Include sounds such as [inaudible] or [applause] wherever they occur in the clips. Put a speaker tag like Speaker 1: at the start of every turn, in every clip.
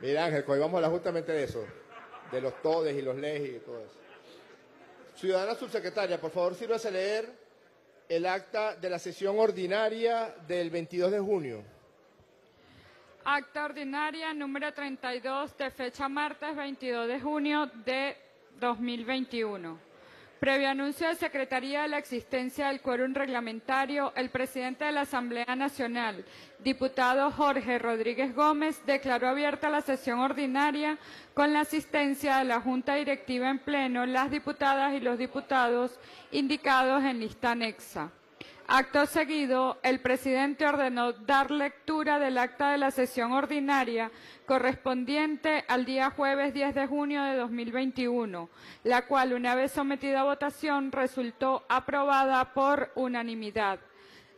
Speaker 1: Mira Ángel, hoy vamos a hablar justamente de eso, de los todes y los leyes y todo eso. Ciudadana subsecretaria, por favor, sírvase a leer el acta de la sesión ordinaria del 22 de junio.
Speaker 2: Acta ordinaria número 32 de fecha martes 22 de junio de 2021. Previo anuncio de Secretaría de la existencia del quórum reglamentario, el presidente de la Asamblea Nacional, diputado Jorge Rodríguez Gómez, declaró abierta la sesión ordinaria con la asistencia de la Junta Directiva en pleno, las diputadas y los diputados indicados en lista anexa. Acto seguido, el presidente ordenó dar lectura del acta de la sesión ordinaria correspondiente al día jueves 10 de junio de 2021, la cual, una vez sometida a votación, resultó aprobada por unanimidad.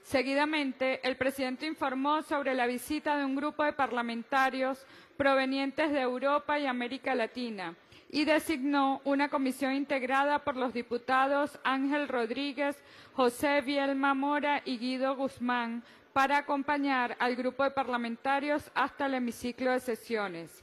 Speaker 2: Seguidamente, el presidente informó sobre la visita de un grupo de parlamentarios provenientes de Europa y América Latina y designó una comisión integrada por los diputados Ángel Rodríguez, José Vielma Mora y Guido Guzmán para acompañar al grupo de parlamentarios hasta el hemiciclo de sesiones.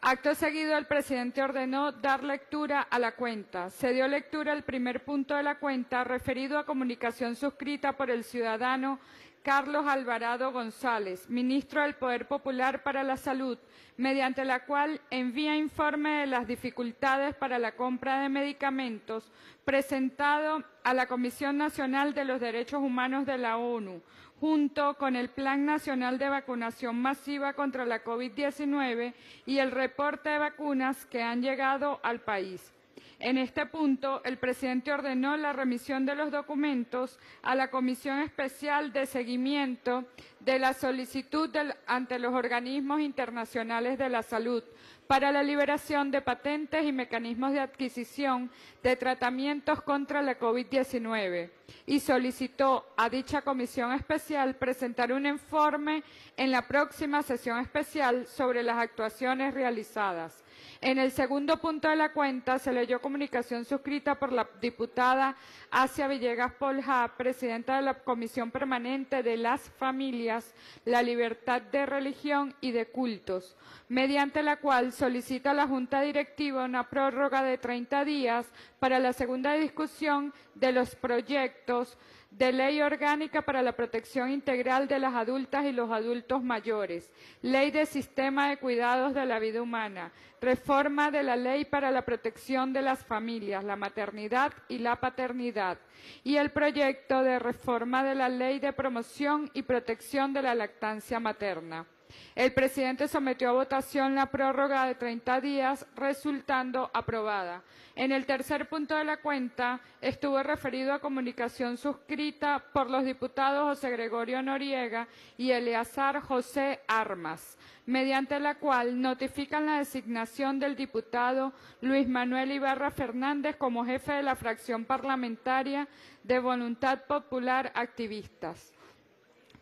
Speaker 2: Acto seguido, el presidente ordenó dar lectura a la cuenta. Se dio lectura al primer punto de la cuenta referido a comunicación suscrita por el ciudadano Carlos Alvarado González, ministro del Poder Popular para la Salud, mediante la cual envía informe de las dificultades para la compra de medicamentos presentado a la Comisión Nacional de los Derechos Humanos de la ONU, junto con el Plan Nacional de Vacunación Masiva contra la COVID-19 y el reporte de vacunas que han llegado al país. En este punto, el presidente ordenó la remisión de los documentos a la Comisión Especial de Seguimiento de la solicitud ante los organismos internacionales de la salud para la liberación de patentes y mecanismos de adquisición de tratamientos contra la COVID-19 y solicitó a dicha comisión especial presentar un informe en la próxima sesión especial sobre las actuaciones realizadas. En el segundo punto de la cuenta se leyó comunicación suscrita por la diputada Asia Villegas Polja, presidenta de la Comisión Permanente de las Familias, la Libertad de Religión y de Cultos, mediante la cual solicita a la Junta Directiva una prórroga de 30 días para la segunda discusión de los proyectos de Ley Orgánica para la Protección Integral de las Adultas y los Adultos Mayores, Ley de Sistema de Cuidados de la Vida Humana, Reforma de la Ley para la Protección de las Familias, la Maternidad y la Paternidad, y el proyecto de reforma de la Ley de Promoción y Protección de la Lactancia Materna. El presidente sometió a votación la prórroga de 30 días, resultando aprobada. En el tercer punto de la cuenta estuvo referido a comunicación suscrita por los diputados José Gregorio Noriega y Eleazar José Armas, mediante la cual notifican la designación del diputado Luis Manuel Ibarra Fernández como jefe de la fracción parlamentaria de Voluntad Popular Activistas.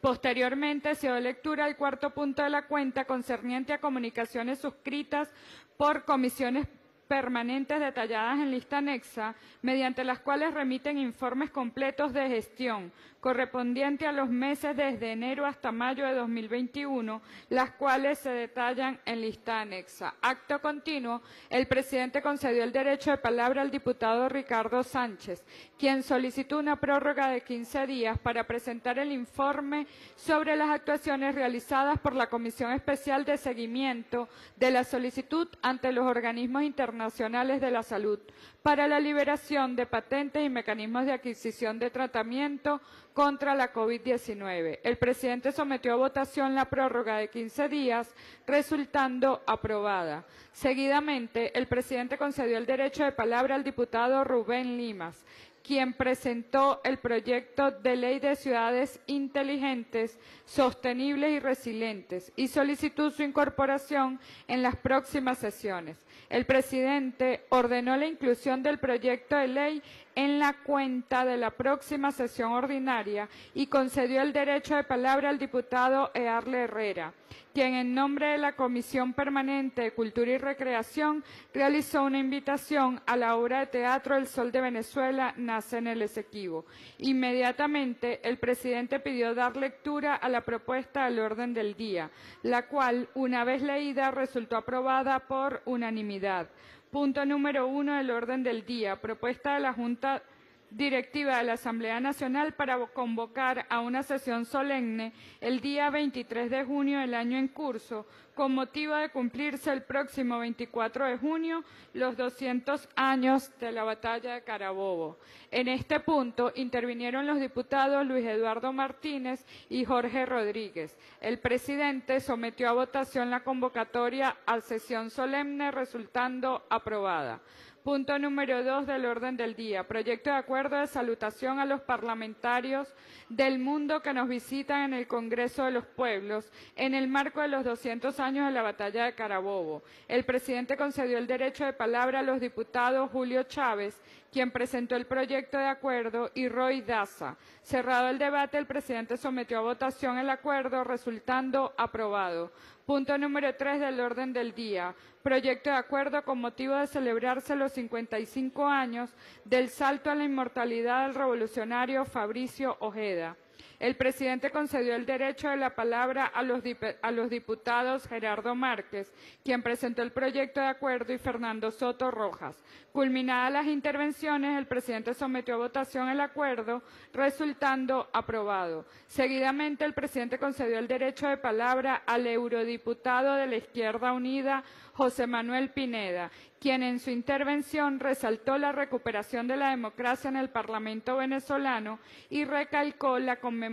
Speaker 2: Posteriormente se dio lectura al cuarto punto de la cuenta concerniente a comunicaciones suscritas por comisiones permanentes detalladas en lista anexa, mediante las cuales remiten informes completos de gestión, correspondiente a los meses desde enero hasta mayo de 2021, las cuales se detallan en lista anexa. Acto continuo, el presidente concedió el derecho de palabra al diputado Ricardo Sánchez, quien solicitó una prórroga de 15 días para presentar el informe sobre las actuaciones realizadas por la Comisión Especial de Seguimiento de la solicitud ante los organismos internacionales de la salud para la liberación de patentes y mecanismos de adquisición de tratamiento contra la COVID-19. El presidente sometió a votación la prórroga de 15 días, resultando aprobada. Seguidamente, el presidente concedió el derecho de palabra al diputado Rubén Limas, quien presentó el proyecto de ley de ciudades inteligentes, sostenibles y resilientes y solicitó su incorporación en las próximas sesiones. El presidente ordenó la inclusión del proyecto de ley en la cuenta de la próxima sesión ordinaria y concedió el derecho de palabra al diputado Earle Herrera, quien en nombre de la Comisión Permanente de Cultura y Recreación realizó una invitación a la obra de teatro El Sol de Venezuela nace en el Esequibo. Inmediatamente, el presidente pidió dar lectura a la propuesta del orden del día, la cual, una vez leída, resultó aprobada por unanimidad. Punto número uno del orden del día. Propuesta de la Junta Directiva de la Asamblea Nacional para convocar a una sesión solemne el día 23 de junio del año en curso, con motivo de cumplirse el próximo 24 de junio los 200 años de la batalla de Carabobo. En este punto intervinieron los diputados Luis Eduardo Martínez y Jorge Rodríguez. El presidente sometió a votación la convocatoria a sesión solemne resultando aprobada. Punto número dos del orden del día. Proyecto de acuerdo de salutación a los parlamentarios del mundo que nos visitan en el Congreso de los Pueblos en el marco de los 200 años de la batalla de Carabobo. El presidente concedió el derecho de palabra a los diputados Julio Chávez, quien presentó el proyecto de acuerdo, y Roy Daza. Cerrado el debate, el presidente sometió a votación el acuerdo, resultando aprobado. Punto número tres del orden del día. Proyecto de acuerdo con motivo de celebrarse los 55 años del salto a la inmortalidad del revolucionario Fabricio Ojeda. El presidente concedió el derecho de la palabra a los, diputados Gerardo Márquez, quien presentó el proyecto de acuerdo, y Fernando Soto Rojas. Culminadas las intervenciones, el presidente sometió a votación el acuerdo, resultando aprobado. Seguidamente, el presidente concedió el derecho de palabra al eurodiputado de la Izquierda Unida, José Manuel Pineda, quien en su intervención resaltó la recuperación de la democracia en el Parlamento venezolano y recalcó la conmemoración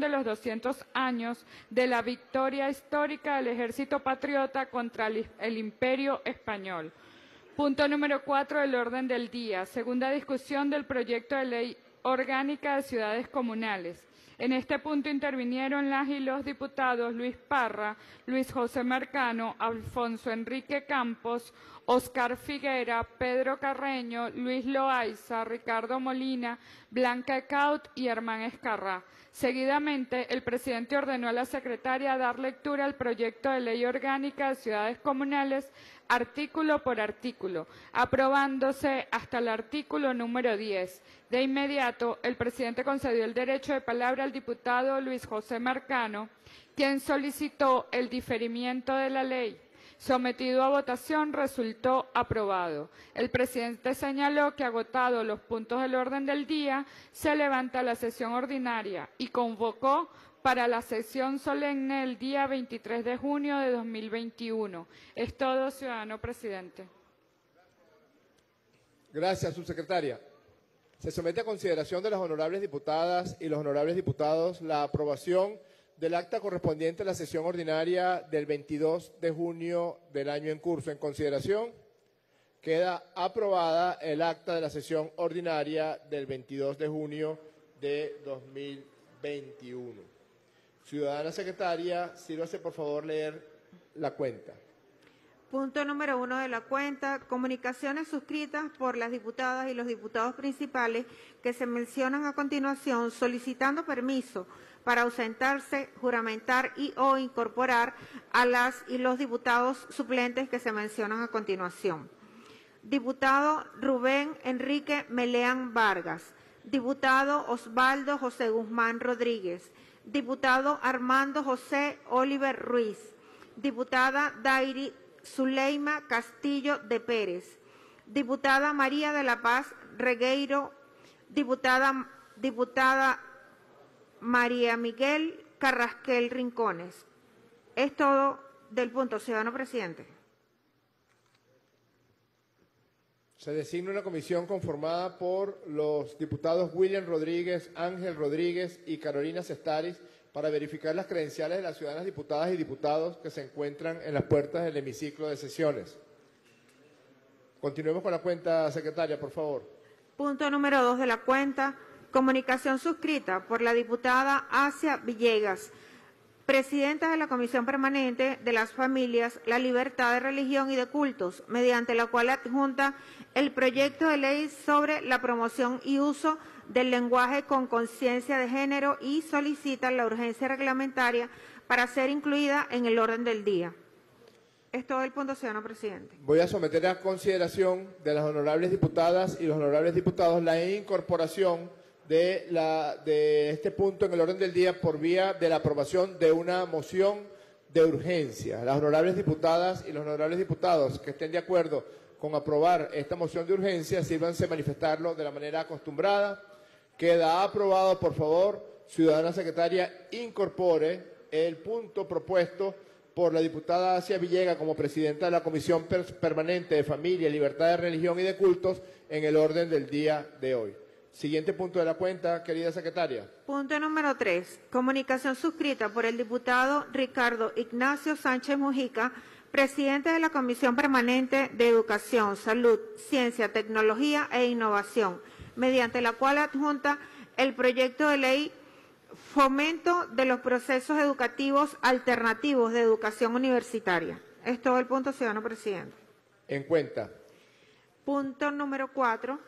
Speaker 2: de los 200 años de la victoria histórica del ejército patriota contra el imperio español. Punto número cuatro del orden del día. Segunda discusión del proyecto de ley orgánica de ciudades comunales. En este punto intervinieron las y los diputados Luis Parra, Luis José Marcano, Alfonso Enrique Campos, Oscar Figuera, Pedro Carreño, Luis Loaiza, Ricardo Molina, Blanca Ecaut y Hermán Escarrá. Seguidamente, el presidente ordenó a la secretaria dar lectura al proyecto de ley orgánica de ciudades comunales artículo por artículo, aprobándose hasta el artículo número 10. De inmediato, el presidente concedió el derecho de palabra al diputado Luis José Marcano, quien solicitó el diferimiento de la ley. Sometido a votación, resultó aprobado. El presidente señaló que, agotados los puntos del orden del día, se levanta la sesión ordinaria y convocó para la sesión solemne el día 23 de junio de 2021. Es todo, ciudadano presidente.
Speaker 1: Gracias, subsecretaria. Se somete a consideración de las honorables diputadas y los honorables diputados la aprobación del acta correspondiente a la sesión ordinaria del 22 de junio del año en curso. En consideración, queda aprobada el acta de la sesión ordinaria del 22 de junio de 2021. Ciudadana secretaria, sírvase por favor leer la cuenta.
Speaker 3: Punto número uno de la cuenta, comunicaciones suscritas por las diputadas y los diputados principales que se mencionan a continuación solicitando permiso para ausentarse, juramentar y o incorporar a las y los diputados suplentes que se mencionan a continuación. Diputado Rubén Enrique Meleán Vargas. Diputado Osvaldo José Guzmán Rodríguez diputado Armando José Oliver Ruiz, diputada Dairi Zuleima Castillo de Pérez, diputada María de la Paz Regueiro, diputada, diputada María Miguel Carrasquel Rincones. Es todo del punto, ciudadano presidente.
Speaker 1: Se designa una comisión conformada por los diputados William Rodríguez, Ángel Rodríguez y Carolina Sestaris para verificar las credenciales de las ciudadanas diputadas y diputados que se encuentran en las puertas del hemiciclo de sesiones. Continuemos con la cuenta, secretaria, por favor.
Speaker 3: Punto número dos de la cuenta. Comunicación suscrita por la diputada Asia Villegas Presidenta de la Comisión Permanente de las Familias, la Libertad de Religión y de Cultos, mediante la cual adjunta el proyecto de ley sobre la promoción y uso del lenguaje con conciencia de género y solicita la urgencia reglamentaria para ser incluida en el orden del día. Es todo el punto, señor presidente.
Speaker 1: Voy a someter a consideración de las honorables diputadas y los honorables diputados la incorporación de, la, de este punto en el orden del día por vía de la aprobación de una moción de urgencia. Las honorables diputadas y los honorables diputados que estén de acuerdo con aprobar esta moción de urgencia, sírvanse manifestarlo de la manera acostumbrada. Queda aprobado, por favor, ciudadana secretaria, incorpore el punto propuesto por la diputada Asia Villega como presidenta de la Comisión Permanente de Familia, Libertad de Religión y de Cultos en el orden del día de hoy. Siguiente punto de la cuenta, querida secretaria.
Speaker 3: Punto número tres. Comunicación suscrita por el diputado Ricardo Ignacio Sánchez Mujica, presidente de la Comisión Permanente de Educación, Salud, Ciencia, Tecnología e Innovación, mediante la cual adjunta el proyecto de ley Fomento de los procesos educativos alternativos de educación universitaria. Es todo el punto, ciudadano presidente.
Speaker 1: En cuenta.
Speaker 3: Punto número cuatro.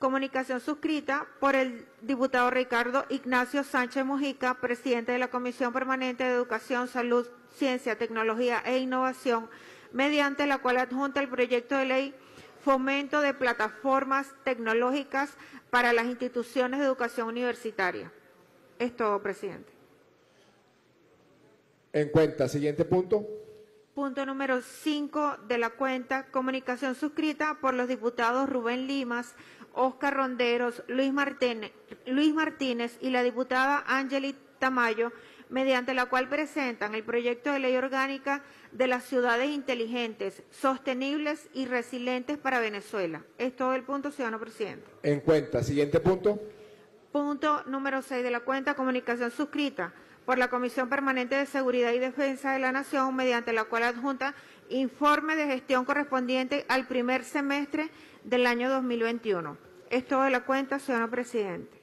Speaker 3: Comunicación suscrita por el diputado Ricardo Ignacio Sánchez Mujica, presidente de la Comisión Permanente de Educación, Salud, Ciencia, Tecnología e Innovación, mediante la cual adjunta el proyecto de ley Fomento de Plataformas Tecnológicas para las Instituciones de Educación Universitaria. Es todo, presidente.
Speaker 1: En cuenta. Siguiente punto.
Speaker 3: Punto número 5 de la cuenta. Comunicación suscrita por los diputados Rubén Limas, Oscar Ronderos, Luis Martínez, Luis Martínez y la diputada Angeli Tamayo, mediante la cual presentan el proyecto de ley orgánica de las ciudades inteligentes, sostenibles y resilientes para Venezuela. Es todo el punto, ciudadano presidente.
Speaker 1: En cuenta. Siguiente punto.
Speaker 3: Punto número 6 de la cuenta, comunicación suscrita por la Comisión Permanente de Seguridad y Defensa de la Nación, mediante la cual adjunta informe de gestión correspondiente al primer semestre del año 2021. Es todo de la cuenta, señor presidente.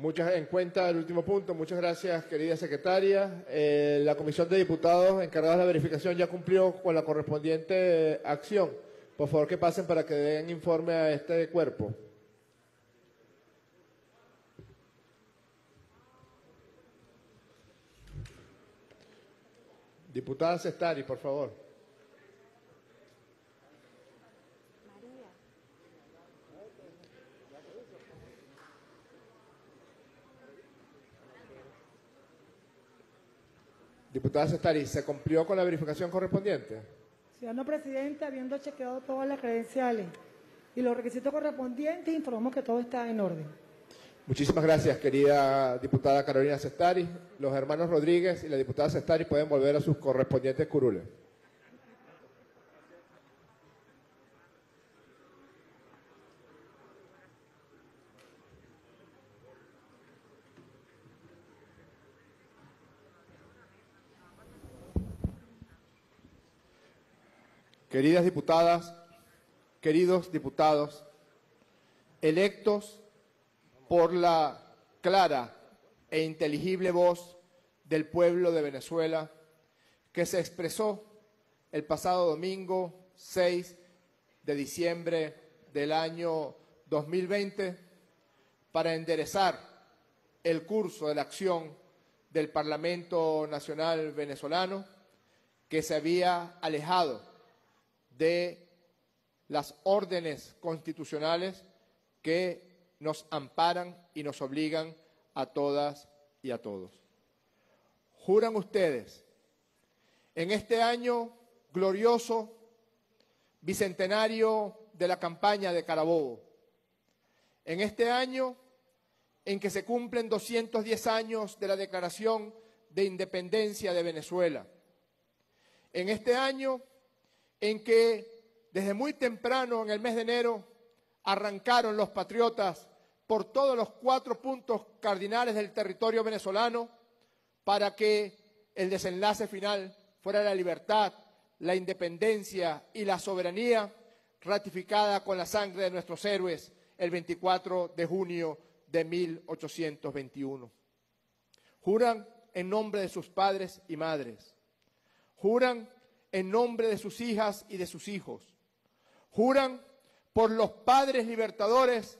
Speaker 1: Muchas en cuenta el último punto. Muchas gracias, querida secretaria. Eh, la Comisión de Diputados encargada de la verificación ya cumplió con la correspondiente acción. Por favor, que pasen para que den informe a este cuerpo. Diputada Cestari, por favor. Diputada Cestari, ¿se cumplió con la verificación correspondiente?
Speaker 4: Ciudadano presidente, habiendo chequeado todas las credenciales y los requisitos correspondientes, informamos que todo está en orden.
Speaker 1: Muchísimas gracias, querida diputada Carolina Cestari. Los hermanos Rodríguez y la diputada Cestari pueden volver a sus correspondientes curules. Queridas diputadas, queridos diputados, electos por la clara e inteligible voz del pueblo de Venezuela que se expresó el pasado domingo 6 de diciembre del año 2020 para enderezar el curso de la acción del Parlamento Nacional venezolano que se había alejado de las órdenes constitucionales que nos amparan y nos obligan a todas y a todos. ¿Juran ustedes en este año glorioso, bicentenario de la campaña de Carabobo, en este año en que se cumplen 210 años de la Declaración de Independencia de Venezuela, en este año en que desde muy temprano, en el mes de enero, arrancaron los patriotas por todos los cuatro puntos cardinales del territorio venezolano para que el desenlace final fuera la libertad, la independencia y la soberanía ratificada con la sangre de nuestros héroes el 24 de junio de 1821. Juran en nombre de sus padres y madres. Juran en nombre de sus hijas y de sus hijos. Juran por los padres libertadores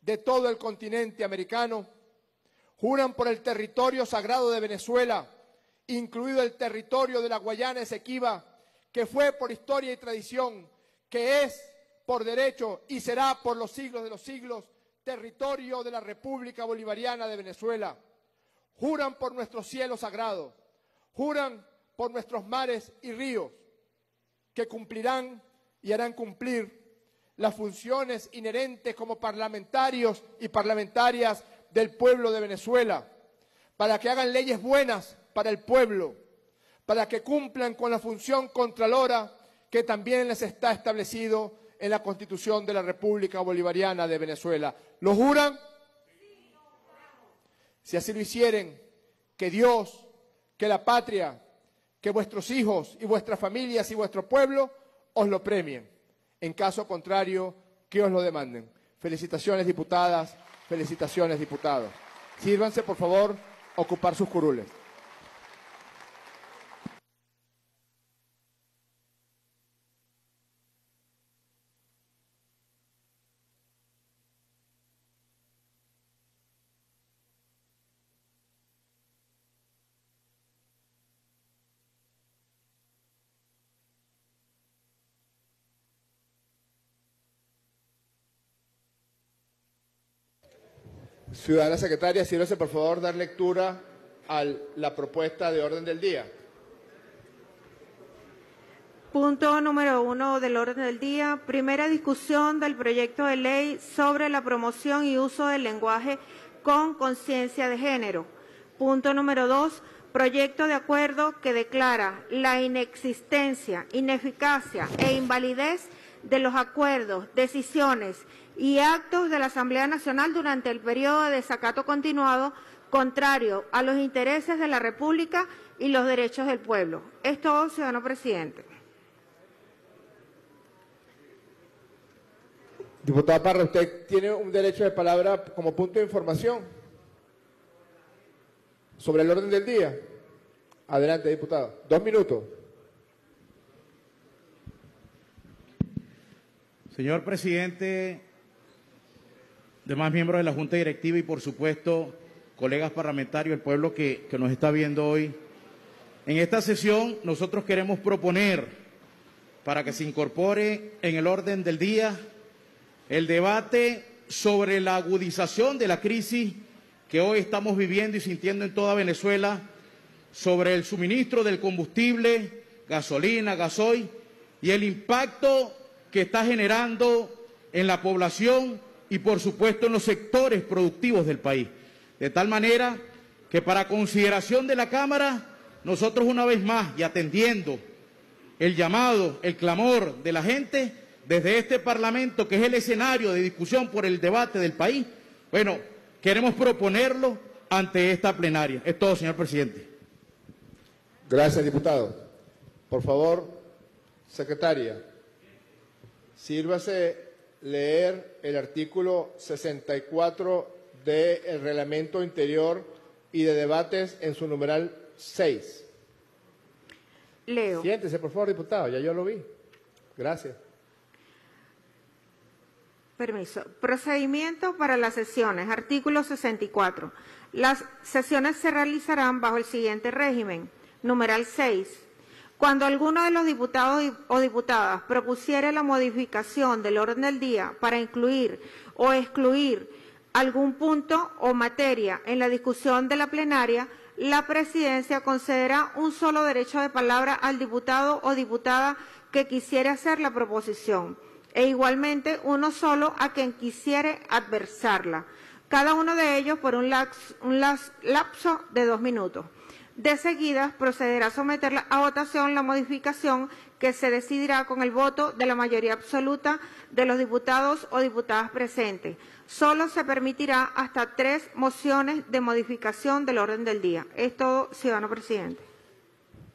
Speaker 1: de todo el continente americano. Juran por el territorio sagrado de Venezuela, incluido el territorio de la Guayana Esequiba, que fue por historia y tradición, que es por derecho y será por los siglos de los siglos territorio de la República Bolivariana de Venezuela. Juran por nuestro cielo sagrado, juran por nuestros mares y ríos, que cumplirán y harán cumplir las funciones inherentes como parlamentarios y parlamentarias del pueblo de Venezuela, para que hagan leyes buenas para el pueblo, para que cumplan con la función contralora que también les está establecido en la Constitución de la República Bolivariana de Venezuela. ¿Lo juran? Si así lo hicieren, que Dios, que la patria, que vuestros hijos y vuestras familias y vuestro pueblo os lo premien. En caso contrario, que os lo demanden. Felicitaciones, diputadas. Felicitaciones, diputados. Sírvanse, por favor, ocupar sus curules. Ciudadana secretaria, sírvese por favor dar lectura a la propuesta de orden del día.
Speaker 3: Punto número uno del orden del día. Primera discusión del proyecto de ley sobre la promoción y uso del lenguaje con conciencia de género. Punto número dos. Proyecto de acuerdo que declara la inexistencia, ineficacia e invalidez de los acuerdos, decisiones y actos de la Asamblea Nacional durante el periodo de desacato continuado contrario a los intereses de la República y los derechos del pueblo. Es todo, ciudadano presidente.
Speaker 1: Diputada Parra, usted tiene un derecho de palabra como punto de información sobre el orden del día. Adelante, diputado. Dos minutos.
Speaker 5: Señor presidente, demás miembros de la Junta Directiva y, por supuesto, colegas parlamentarios, el pueblo que, que nos está viendo hoy. En esta sesión nosotros queremos proponer para que se incorpore en el orden del día el debate sobre la agudización de la crisis que hoy estamos viviendo y sintiendo en toda Venezuela, sobre el suministro del combustible, gasolina, gasoil y el impacto que está generando en la población y, por supuesto, en los sectores productivos del país. De tal manera que para consideración de la Cámara, nosotros una vez más y atendiendo el llamado, el clamor de la gente, desde este Parlamento, que es el escenario de discusión por el debate del país, bueno, queremos proponerlo ante esta plenaria. Es todo, señor presidente.
Speaker 1: Gracias, diputado. Por favor, secretaria, sírvase leer el artículo 64 del reglamento interior y de debates en su numeral 6.
Speaker 3: Leo.
Speaker 1: Siéntese, por favor, diputado, ya yo lo vi. Gracias.
Speaker 3: Permiso. Procedimiento para las sesiones. Artículo 64. Las sesiones se realizarán bajo el siguiente régimen. Numeral 6. Cuando alguno de los diputados o diputadas propusiere la modificación del orden del día para incluir o excluir algún punto o materia en la discusión de la plenaria, la presidencia concederá un solo derecho de palabra al diputado o diputada que quisiere hacer la proposición e igualmente uno solo a quien quisiere adversarla, cada uno de ellos por un, lapso de dos minutos. De seguida procederá a someter a votación la modificación que se decidirá con el voto de la mayoría absoluta de los diputados o diputadas presentes. Solo se permitirá hasta tres mociones de modificación del orden del día. Es todo, ciudadano presidente.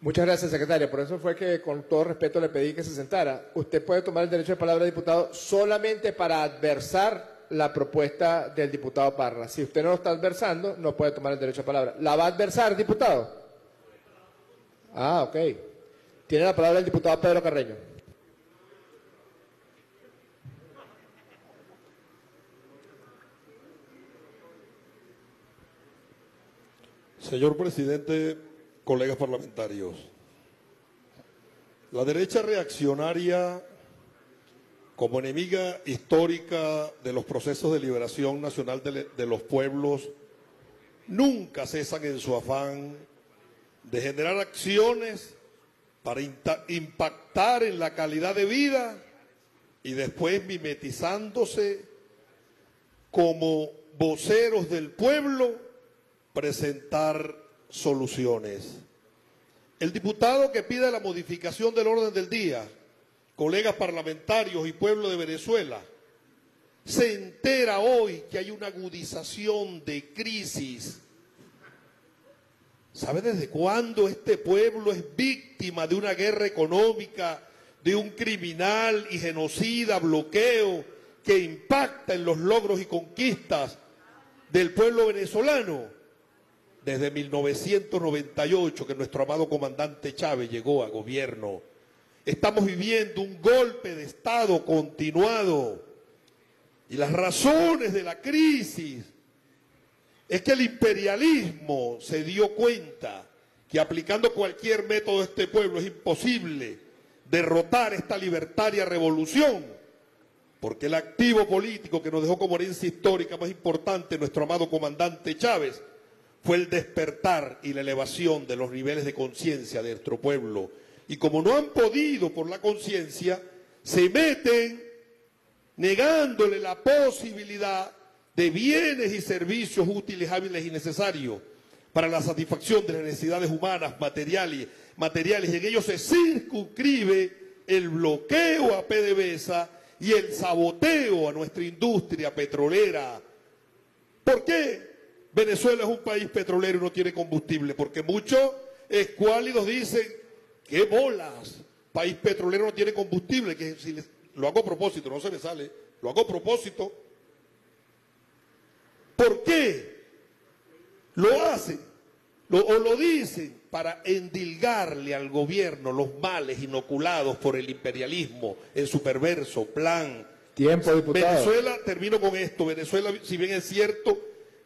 Speaker 1: Muchas gracias, secretaria. Por eso fue que, con todo respeto, le pedí que se sentara. Usted puede tomar el derecho de palabra, diputado, solamente para adversar la propuesta del diputado Parra. Si usted no lo está adversando, no puede tomar el derecho a palabra. ¿La va a adversar, diputado? Ah, ok. Tiene la palabra el diputado Pedro Carreño.
Speaker 6: Señor presidente, colegas parlamentarios, la derecha reaccionaria, como enemiga histórica de los procesos de liberación nacional de, los pueblos, nunca cesan en su afán de generar acciones para impactar en la calidad de vida y después mimetizándose como voceros del pueblo presentar soluciones. El diputado que pide la modificación del orden del día, colegas parlamentarios y pueblo de Venezuela, se entera hoy que hay una agudización de crisis. ¿Sabe desde cuándo este pueblo es víctima de una guerra económica, de un criminal y genocida bloqueo que impacta en los logros y conquistas del pueblo venezolano? desde 1998 que nuestro amado comandante Chávez llegó a gobierno. Estamos viviendo un golpe de Estado continuado. Y las razones de la crisis es que el imperialismo se dio cuenta que aplicando cualquier método de este pueblo es imposible derrotar esta libertaria revolución, porque el activo político que nos dejó como herencia histórica más importante nuestro amado comandante Chávez fue el despertar y la elevación de los niveles de conciencia de nuestro pueblo. Y como no han podido por la conciencia, se meten negándole la posibilidad de bienes y servicios útiles, hábiles y necesarios para la satisfacción de las necesidades humanas, materiales. Y en ello se circunscribe el bloqueo a PDVSA y el saboteo a nuestra industria petrolera. ¿Por qué? Venezuela es un país petrolero y no tiene combustible, porque muchos escuálidos dicen, qué bolas, país petrolero no tiene combustible, que si lo hago a propósito, no se me sale, lo hago a propósito. ¿Por qué? Lo hacen o lo dicen para endilgarle al gobierno los males inoculados por el imperialismo en su perverso plan.
Speaker 1: Tiempo, diputado.
Speaker 6: Venezuela, termino con esto, Venezuela, si bien es cierto,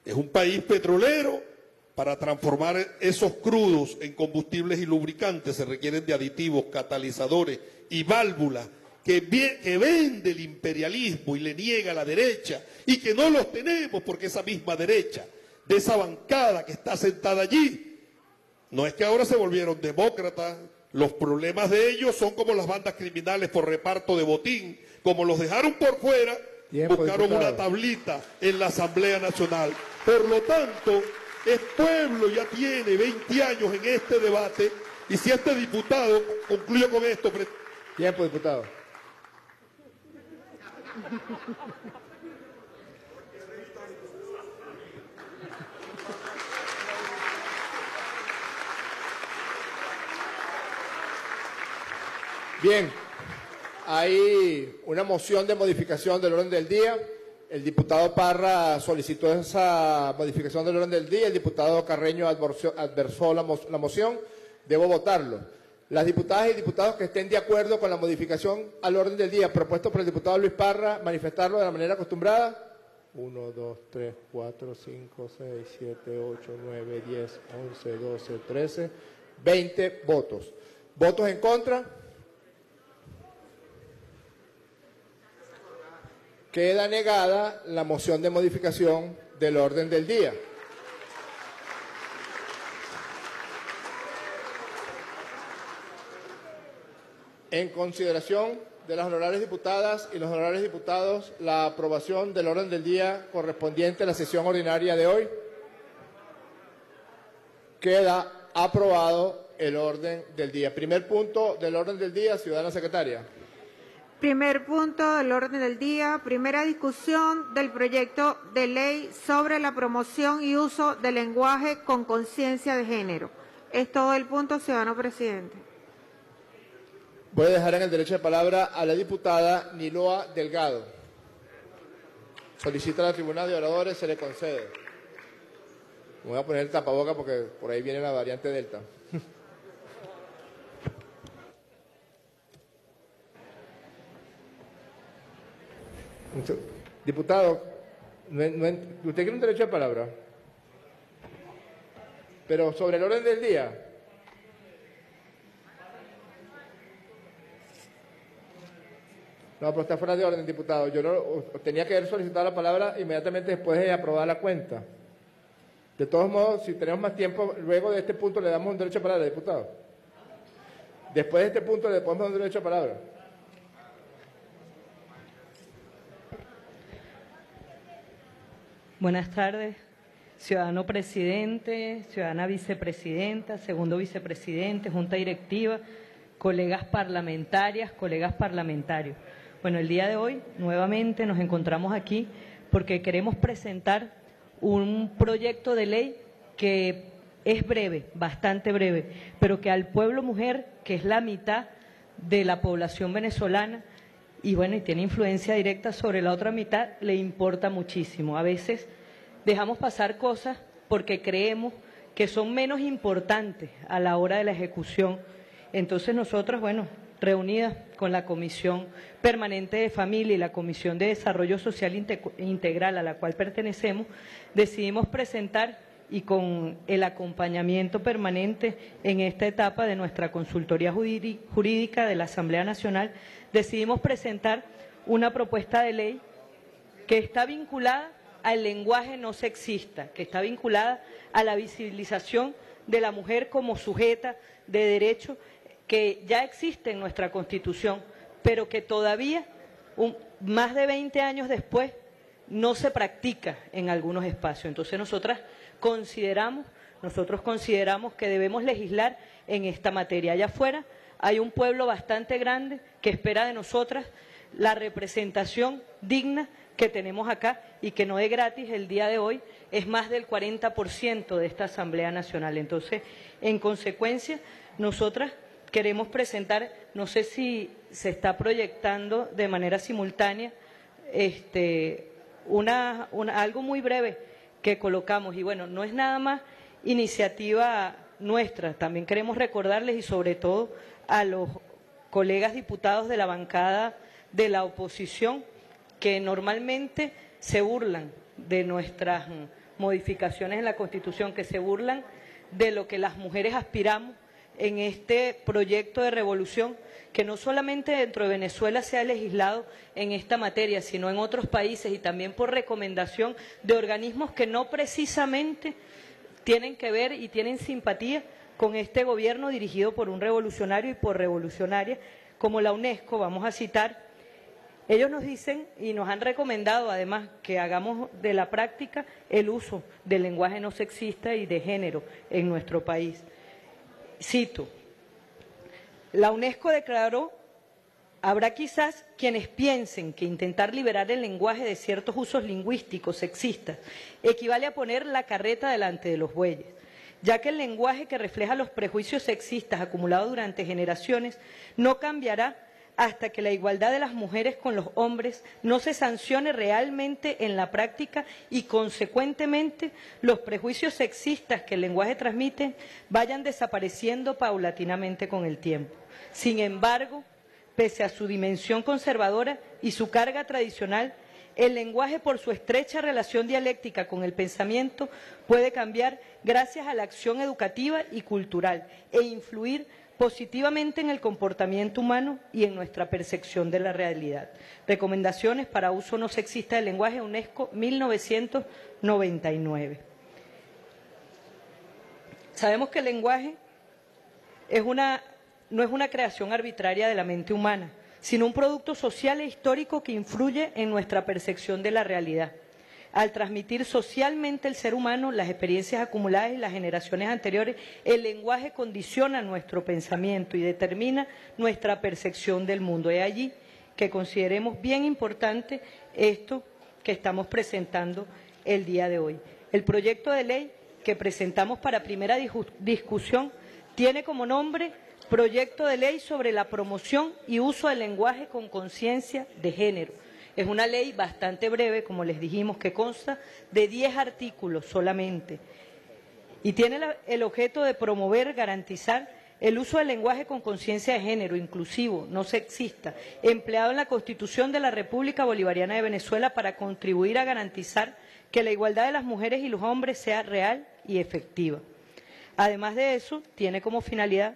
Speaker 6: es un país petrolero. Para transformar esos crudos en combustibles y lubricantes se requieren de aditivos, catalizadores y válvulas que, que, vende el imperialismo y le niega a la derecha y que no los tenemos porque esa misma derecha, de esa bancada que está sentada allí, no es que ahora se volvieron demócratas, los problemas de ellos son como las bandas criminales por reparto de botín, como los dejaron por fuera, buscaron una tablita en la Asamblea Nacional. Por lo tanto, el pueblo ya tiene 20 años en este debate y si este diputado, concluyo con esto.
Speaker 1: Tiempo, diputado. Bien, hay una moción de modificación del orden del día. El diputado Parra solicitó esa modificación del orden del día, el diputado Carreño adversó la, moción, debo votarlo. Las diputadas y diputados que estén de acuerdo con la modificación al orden del día propuesto por el diputado Luis Parra, manifestarlo de la manera acostumbrada. 1, 2, 3, 4, 5, 6, 7, 8, 9, 10, 11, 12, 13, 20 votos. ¿Votos en contra? Queda negada la moción de modificación del orden del día. En consideración de las honorables diputadas y los honorables diputados, la aprobación del orden del día correspondiente a la sesión ordinaria de hoy. Queda aprobado el orden del día. Primer punto del orden del día, ciudadana secretaria.
Speaker 3: Primer punto del orden del día, primera discusión del proyecto de ley sobre la promoción y uso del lenguaje con conciencia de género. Es todo el punto, ciudadano presidente.
Speaker 1: Voy a dejar en el derecho de palabra a la diputada Niloa Delgado. solicita a la tribuna de oradores, se le concede. Voy a poner el tapaboca porque por ahí viene la variante Delta. Diputado, ¿usted quiere un derecho de palabra? Pero sobre el orden del día. No, pero está fuera de orden, diputado. Yo no, tenía que haber solicitado la palabra inmediatamente después de aprobar la cuenta. De todos modos, si tenemos más tiempo, luego de este punto le damos un derecho a palabra, diputado. Después de este punto le dar un derecho a palabra.
Speaker 7: Buenas tardes, ciudadano presidente, ciudadana vicepresidenta, segundo vicepresidente, junta directiva, colegas parlamentarias, colegas parlamentarios. Bueno, el día de hoy nuevamente nos encontramos aquí porque queremos presentar un proyecto de ley que es breve, bastante breve, pero que al pueblo mujer, que es la mitad de la población venezolana, y bueno, y tiene influencia directa sobre la otra mitad, le importa muchísimo. A veces dejamos pasar cosas porque creemos que son menos importantes a la hora de la ejecución. Entonces nosotros, bueno, reunidas con la Comisión Permanente de Familia y la Comisión de Desarrollo Social Inte- Integral a la cual pertenecemos, decidimos presentar y con el acompañamiento permanente en esta etapa de nuestra consultoría jurídica de la Asamblea Nacional, decidimos presentar una propuesta de ley que está vinculada al lenguaje no sexista, que está vinculada a la visibilización de la mujer como sujeta de derecho que ya existe en nuestra Constitución, pero que todavía, más de 20 años después, no se practica en algunos espacios. Entonces nosotras consideramos, nosotros consideramos que debemos legislar en esta materia. Allá afuera hay un pueblo bastante grande que espera de nosotras la representación digna que tenemos acá y que no es gratis el día de hoy, es más del 40% de esta Asamblea Nacional. Entonces, en consecuencia, nosotras queremos presentar, no sé si se está proyectando de manera simultánea, este, una, una- algo muy breve que colocamos. Y bueno, no es nada más iniciativa nuestra, también queremos recordarles y sobre todo a los colegas diputados de la bancada de la oposición que normalmente se burlan de nuestras modificaciones en la Constitución, que se burlan de lo que las mujeres aspiramos en este proyecto de revolución que no solamente dentro de Venezuela se ha legislado en esta materia, sino en otros países y también por recomendación de organismos que no precisamente tienen que ver y tienen simpatía con este gobierno dirigido por un revolucionario y por revolucionarias como la UNESCO, vamos a citar. Ellos nos dicen y nos han recomendado además que hagamos de la práctica el uso del lenguaje no sexista y de género en nuestro país. Cito, la UNESCO declaró, habrá quizás quienes piensen que intentar liberar el lenguaje de ciertos usos lingüísticos sexistas equivale a poner la carreta delante de los bueyes, ya que el lenguaje que refleja los prejuicios sexistas acumulados durante generaciones no cambiará hasta que la igualdad de las mujeres con los hombres no se sancione realmente en la práctica y, consecuentemente, los prejuicios sexistas que el lenguaje transmite vayan desapareciendo paulatinamente con el tiempo. Sin embargo, pese a su dimensión conservadora y su carga tradicional, el lenguaje, por su estrecha relación dialéctica con el pensamiento, puede cambiar gracias a la acción educativa y cultural e influir positivamente en el comportamiento humano y en nuestra percepción de la realidad. Recomendaciones para uso no sexista del lenguaje UNESCO 1999. Sabemos que el lenguaje es una, no es una creación arbitraria de la mente humana, sino un producto social e histórico que influye en nuestra percepción de la realidad. Al transmitir socialmente el ser humano las experiencias acumuladas en las generaciones anteriores, el lenguaje condiciona nuestro pensamiento y determina nuestra percepción del mundo. Es allí que consideremos bien importante esto que estamos presentando el día de hoy. El proyecto de ley que presentamos para primera discu- discusión tiene como nombre Proyecto de Ley sobre la promoción y uso del lenguaje con conciencia de género. Es una ley bastante breve, como les dijimos, que consta de 10 artículos solamente y tiene el objeto de promover, garantizar el uso del lenguaje con conciencia de género, inclusivo, no sexista, empleado en la Constitución de la República Bolivariana de Venezuela para contribuir a garantizar que la igualdad de las mujeres y los hombres sea real y efectiva. Además de eso, tiene como finalidad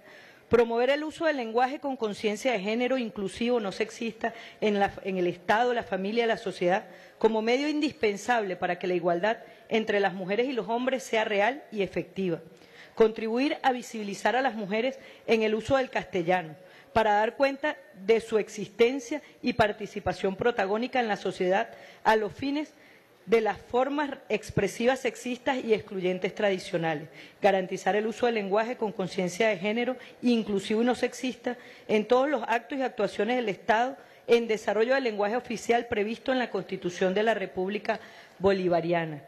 Speaker 7: promover el uso del lenguaje con conciencia de género inclusivo, no sexista, en, el Estado, la familia y la sociedad, como medio indispensable para que la igualdad entre las mujeres y los hombres sea real y efectiva. Contribuir a visibilizar a las mujeres en el uso del castellano, para dar cuenta de su existencia y participación protagónica en la sociedad a los fines de las formas expresivas sexistas y excluyentes tradicionales, garantizar el uso del lenguaje con conciencia de género, inclusivo y no sexista, en todos los actos y actuaciones del Estado, en desarrollo del lenguaje oficial previsto en la Constitución de la República Bolivariana.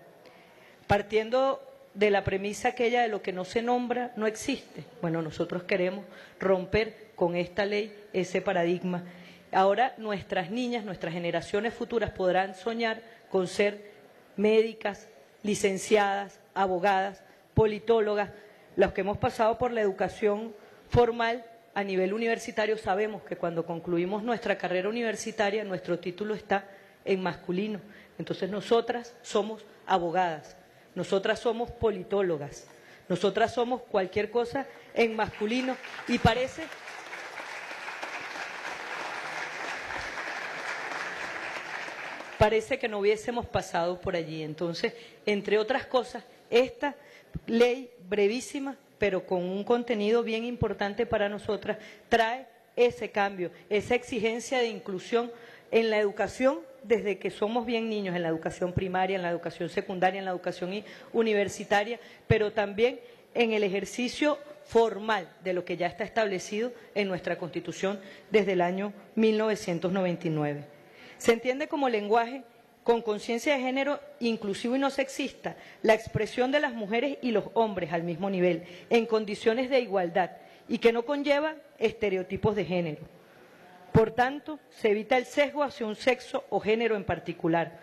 Speaker 7: Partiendo de la premisa aquella de lo que no se nombra no existe. Bueno, nosotros queremos romper con esta ley ese paradigma. Ahora nuestras niñas, nuestras generaciones futuras podrán soñar con ser médicas, licenciadas, abogadas, politólogas. Los que hemos pasado por la educación formal a nivel universitario sabemos que cuando concluimos nuestra carrera universitaria nuestro título está en masculino. Entonces nosotras somos abogadas, nosotras somos politólogas, nosotras somos cualquier cosa en masculino y parece parece que no hubiésemos pasado por allí. Entonces, entre otras cosas, esta ley brevísima, pero con un contenido bien importante para nosotras, trae ese cambio, esa exigencia de inclusión en la educación desde que somos bien niños, en la educación primaria, en la educación secundaria, en la educación universitaria, pero también en el ejercicio formal de lo que ya está establecido en nuestra Constitución desde el año 1999. Se entiende como lenguaje con conciencia de género inclusivo y no sexista la expresión de las mujeres y los hombres al mismo nivel, en condiciones de igualdad y que no conlleva estereotipos de género. Por tanto, se evita el sesgo hacia un sexo o género en particular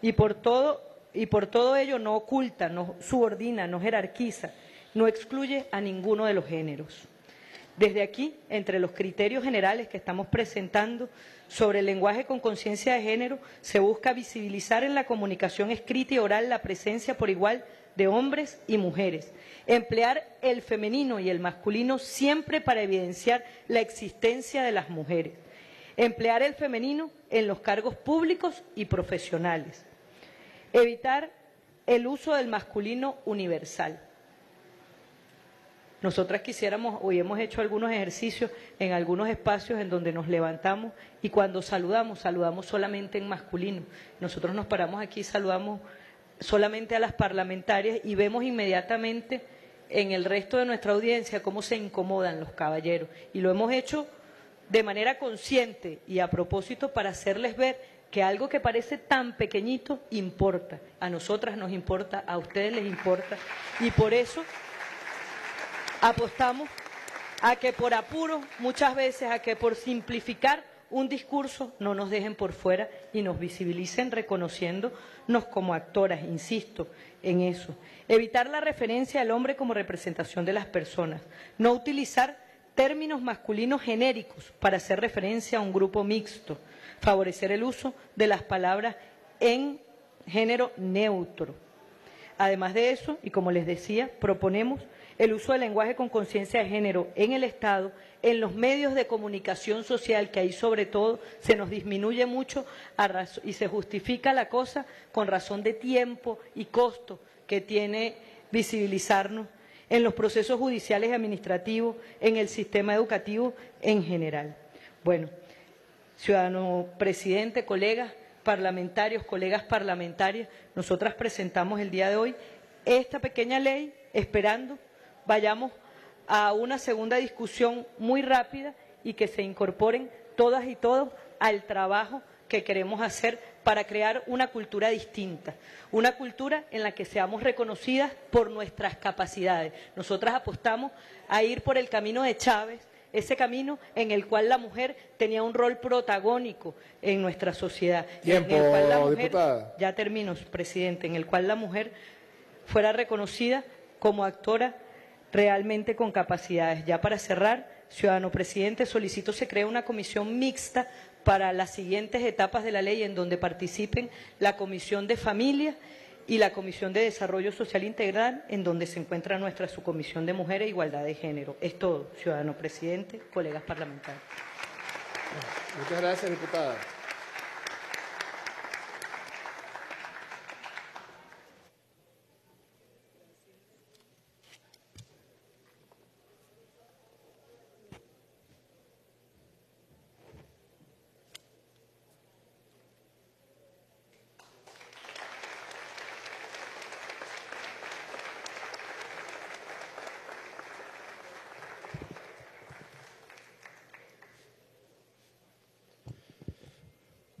Speaker 7: y por todo, y por todo ello no oculta, no subordina, no jerarquiza, no excluye a ninguno de los géneros. Desde aquí, entre los criterios generales que estamos presentando sobre el lenguaje con conciencia de género, se busca visibilizar en la comunicación escrita y oral la presencia por igual de hombres y mujeres, emplear el femenino y el masculino siempre para evidenciar la existencia de las mujeres, emplear el femenino en los cargos públicos y profesionales, evitar el uso del masculino universal. Nosotras quisiéramos, hoy hemos hecho algunos ejercicios en algunos espacios en donde nos levantamos y cuando saludamos, saludamos solamente en masculino. Nosotros nos paramos aquí y saludamos solamente a las parlamentarias y vemos inmediatamente en el resto de nuestra audiencia cómo se incomodan los caballeros. Y lo hemos hecho de manera consciente y a propósito para hacerles ver que algo que parece tan pequeñito importa. A nosotras nos importa, a ustedes les importa. Y por eso apostamos a que por apuro, muchas veces, a que por simplificar un discurso no nos dejen por fuera y nos visibilicen reconociéndonos como actoras, insisto en eso. Evitar la referencia al hombre como representación de las personas. No utilizar términos masculinos genéricos para hacer referencia a un grupo mixto. Favorecer el uso de las palabras en género neutro. Además de eso, y como les decía, proponemos el uso del lenguaje con conciencia de género en el Estado, en los medios de comunicación social, que ahí sobre todo se nos disminuye mucho y se justifica la cosa con razón de tiempo y costo que tiene visibilizarnos en los procesos judiciales y administrativos, en el sistema educativo en general. Bueno, ciudadano presidente, colegas parlamentarios, colegas parlamentarias, nosotras presentamos el día de hoy esta pequeña ley esperando vayamos a una segunda discusión muy rápida y que se incorporen todas y todos al trabajo que queremos hacer para crear una cultura distinta, una cultura en la que seamos reconocidas por nuestras capacidades. Nosotras apostamos a ir por el camino de Chávez, ese camino en el cual la mujer tenía un rol protagónico en nuestra sociedad.
Speaker 1: Tiempo,
Speaker 7: en el cual la mujer,
Speaker 1: diputada.
Speaker 7: ya termino, presidente, en el cual la mujer fuera reconocida como actora realmente con capacidades. Ya para cerrar, ciudadano presidente, solicito se cree una comisión mixta para las siguientes etapas de la ley en donde participen la Comisión de Familia y la Comisión de Desarrollo Social Integral, en donde se encuentra nuestra subcomisión de Mujeres e Igualdad de Género. Es todo, ciudadano presidente, colegas parlamentarios.
Speaker 1: Muchas gracias, diputada.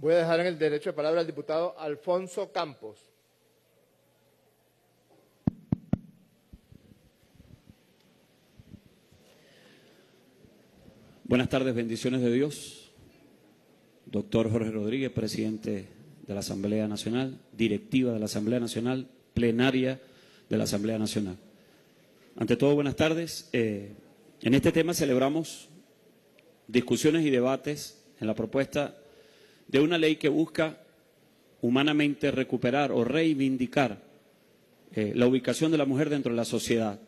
Speaker 1: Voy a dejar en el derecho de palabra al diputado Alfonso Campos.
Speaker 8: Buenas tardes, bendiciones de Dios. Doctor Jorge Rodríguez, presidente de la Asamblea Nacional, directiva de la Asamblea Nacional, plenaria de la Asamblea Nacional. Ante todo, buenas tardes. Eh, en este tema celebramos discusiones y debates en la propuesta de una ley que busca humanamente recuperar o reivindicar eh, la ubicación de la mujer dentro de la sociedad.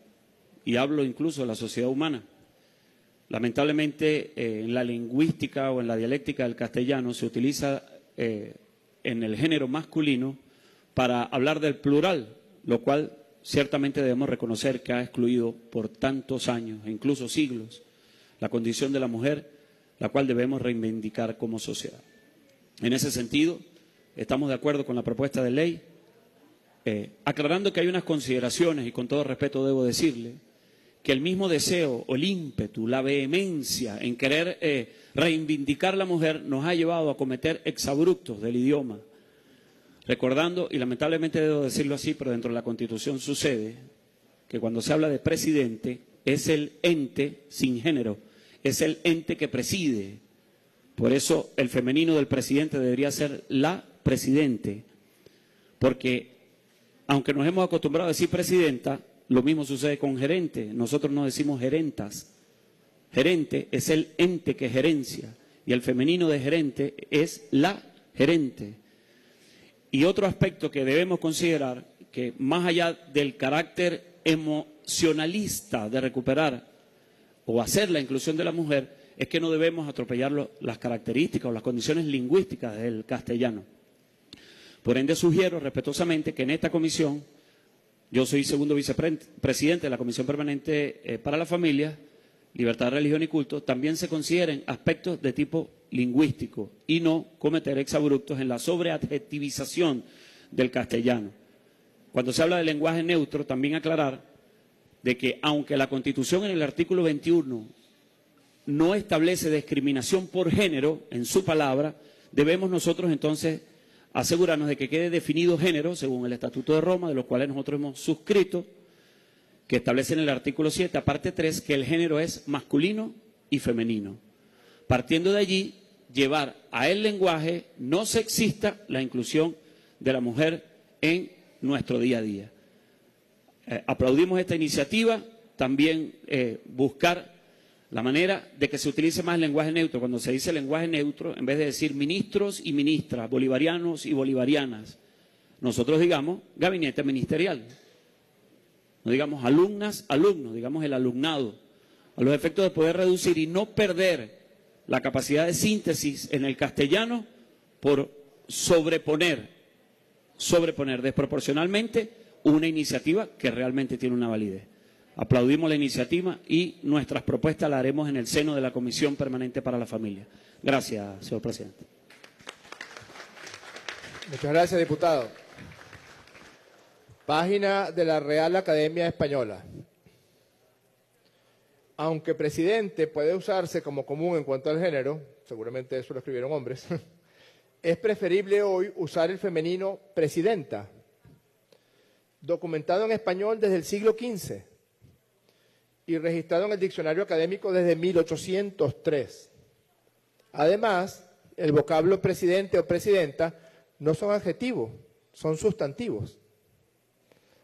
Speaker 8: Y hablo incluso de la sociedad humana. Lamentablemente, eh, en la lingüística o en la dialéctica del castellano se utiliza eh, en el género masculino para hablar del plural, lo cual ciertamente debemos reconocer que ha excluido por tantos años, e incluso siglos, la condición de la mujer, la cual debemos reivindicar como sociedad. En ese sentido, estamos de acuerdo con la propuesta de ley, eh, aclarando que hay unas consideraciones, y con todo respeto debo decirle, que el mismo deseo o el ímpetu, la vehemencia en querer eh, reivindicar la mujer nos ha llevado a cometer exabruptos del idioma. Recordando, y lamentablemente debo decirlo así, pero dentro de la Constitución sucede, que cuando se habla de presidente es el ente sin género, es el ente que preside. Por eso el femenino del presidente debería ser la presidente, porque aunque nos hemos acostumbrado a decir presidenta, lo mismo sucede con gerente. Nosotros no decimos gerentas. Gerente es el ente que gerencia y el femenino de gerente es la gerente. Y otro aspecto que debemos considerar, que más allá del carácter emocionalista de recuperar o hacer la inclusión de la mujer, es que no debemos atropellar las características o las condiciones lingüísticas del castellano. Por ende, sugiero respetuosamente que en esta comisión yo soy segundo vicepresidente de la Comisión Permanente eh, para la Familia, Libertad, Religión y Culto. También se consideren aspectos de tipo lingüístico y no cometer exabruptos en la sobreadjetivización del castellano. Cuando se habla de lenguaje neutro, también aclarar de que aunque la Constitución en el artículo 21 no establece discriminación por género en su palabra, debemos nosotros entonces asegurarnos de que quede definido género según el Estatuto de Roma, de los cuales nosotros hemos suscrito, que establece en el artículo 7, aparte 3, que el género es masculino y femenino. Partiendo de allí, llevar a el lenguaje no sexista la inclusión de la mujer en nuestro día a día. Eh, aplaudimos esta iniciativa, también eh, buscar la manera de que se utilice más el lenguaje neutro. Cuando se dice lenguaje neutro, en vez de decir ministros y ministras, bolivarianos y bolivarianas, nosotros digamos gabinete ministerial. No digamos alumnas, alumnos, digamos el alumnado, a los efectos de poder reducir y no perder la capacidad de síntesis en el castellano por sobreponer, sobreponer desproporcionalmente una iniciativa que realmente tiene una validez. Aplaudimos la iniciativa y nuestras propuestas las haremos en el seno de la Comisión Permanente para la Familia. Gracias, señor presidente.
Speaker 1: Muchas gracias, diputado. Página de la Real Academia Española. Aunque presidente puede usarse como común en cuanto al género, seguramente eso lo escribieron hombres, [laughs] es preferible hoy usar el femenino presidenta, documentado en español desde el siglo XV y registrado en el diccionario académico desde 1803. Además, el vocablo presidente o presidenta no son adjetivos, son sustantivos.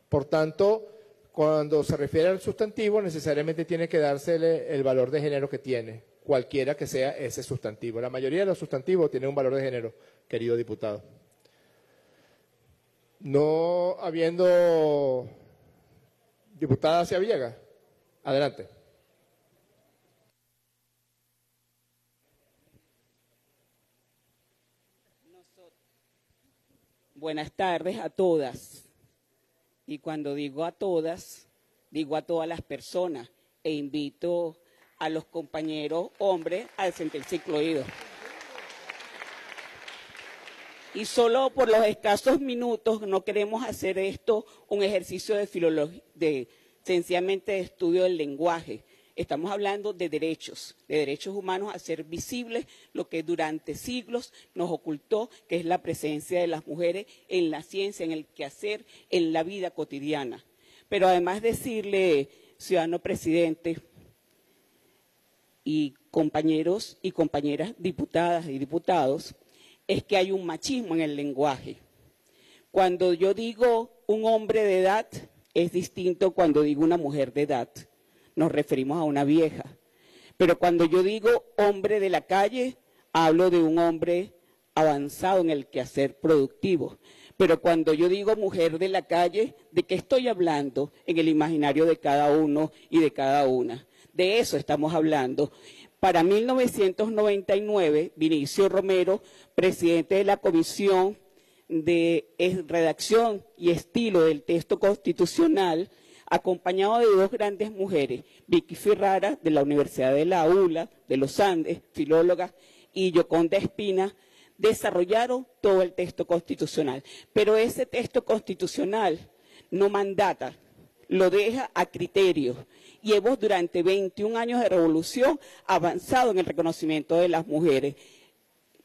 Speaker 1: Por tanto, cuando se refiere al sustantivo, necesariamente tiene que dársele el valor de género que tiene, cualquiera que sea ese sustantivo. La mayoría de los sustantivos tienen un valor de género, querido diputado. No habiendo diputada hacia Villegas, adelante.
Speaker 9: Buenas tardes a todas. Y cuando digo a todas, digo a todas las personas e invito a los compañeros hombres a sentirse incluidos. Y solo por los escasos minutos no queremos hacer esto un ejercicio de filología, de sencillamente de estudio del lenguaje. Estamos hablando de derechos, de derechos humanos a ser visibles, lo que durante siglos nos ocultó, que es la presencia de las mujeres en la ciencia, en el quehacer, en la vida cotidiana. Pero además decirle, ciudadano presidente y compañeros y compañeras diputadas y diputados, es que hay un machismo en el lenguaje. Cuando yo digo un hombre de edad, es distinto cuando digo una mujer de edad. Nos referimos a una vieja. Pero cuando yo digo hombre de la calle, hablo de un hombre avanzado en el quehacer productivo. Pero cuando yo digo mujer de la calle, ¿de qué estoy hablando en el imaginario de cada uno y de cada una? De eso estamos hablando. Para 1999, Vinicio Romero, presidente de la Comisión de Redacción y Estilo del Texto Constitucional, acompañado de dos grandes mujeres, Vicky Ferrara, de la Universidad de la ULA, de los Andes, filóloga, y Yoconda Espina, desarrollaron todo el texto constitucional. Pero ese texto constitucional no mandata, lo deja a criterio y hemos durante 21 años de revolución avanzado en el reconocimiento de las mujeres.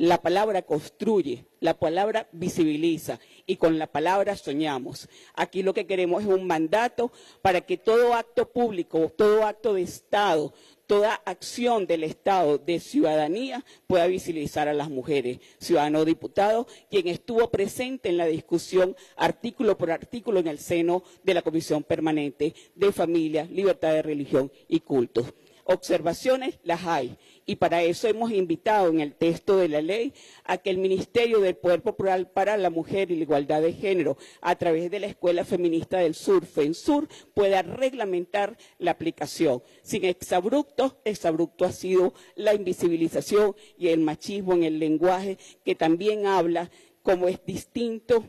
Speaker 9: La palabra construye, la palabra visibiliza y con la palabra soñamos. Aquí lo que queremos es un mandato para que todo acto público, todo acto de Estado, toda acción del Estado de ciudadanía pueda visibilizar a las mujeres. Ciudadano diputado, quien estuvo presente en la discusión artículo por artículo en el seno de la Comisión Permanente de Familia, Libertad de Religión y Cultos. Observaciones las hay y para eso hemos invitado en el texto de la ley a que el Ministerio del Poder Popular para la Mujer y la Igualdad de Género, a través de la Escuela Feminista del Sur, FENSUR, pueda reglamentar la aplicación. Sin exabruptos, exabrupto ha sido la invisibilización y el machismo en el lenguaje, que también habla como es distinto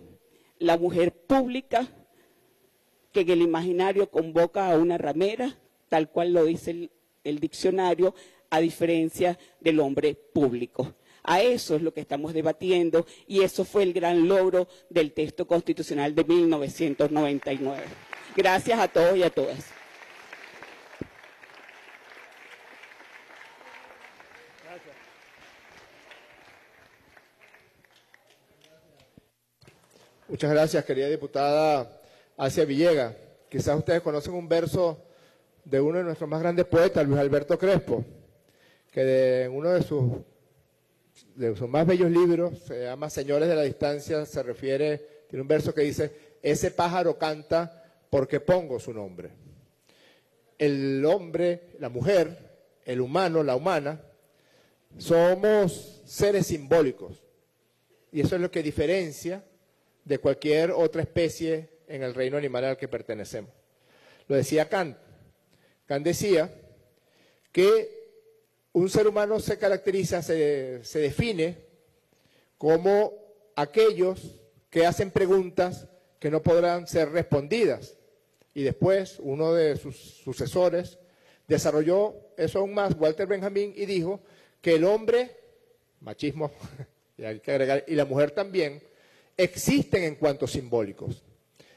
Speaker 9: la mujer pública que en el imaginario convoca a una ramera, tal cual lo dice el diccionario, a diferencia del hombre público. A eso es lo que estamos debatiendo y eso fue el gran logro del texto constitucional de 1999. Gracias a todos y a todas.
Speaker 1: Muchas gracias, querida diputada Asia Villega. Quizás ustedes conocen un verso de uno de nuestros más grandes poetas, Luis Alberto Crespo, que en uno de sus, de sus más bellos libros, se llama Señores de la Distancia, se refiere, tiene un verso que dice, ese pájaro canta porque pongo su nombre. El hombre, la mujer, el humano, la humana, somos seres simbólicos. Y eso es lo que diferencia de cualquier otra especie en el reino animal al que pertenecemos. Lo decía Kant. Kant decía que un ser humano se caracteriza, se, define como aquellos que hacen preguntas que no podrán ser respondidas. Y después uno de sus sucesores desarrolló eso aún más, Walter Benjamin, y dijo que el hombre, machismo, [laughs] y hay que agregar, y la mujer también, existen en cuanto simbólicos.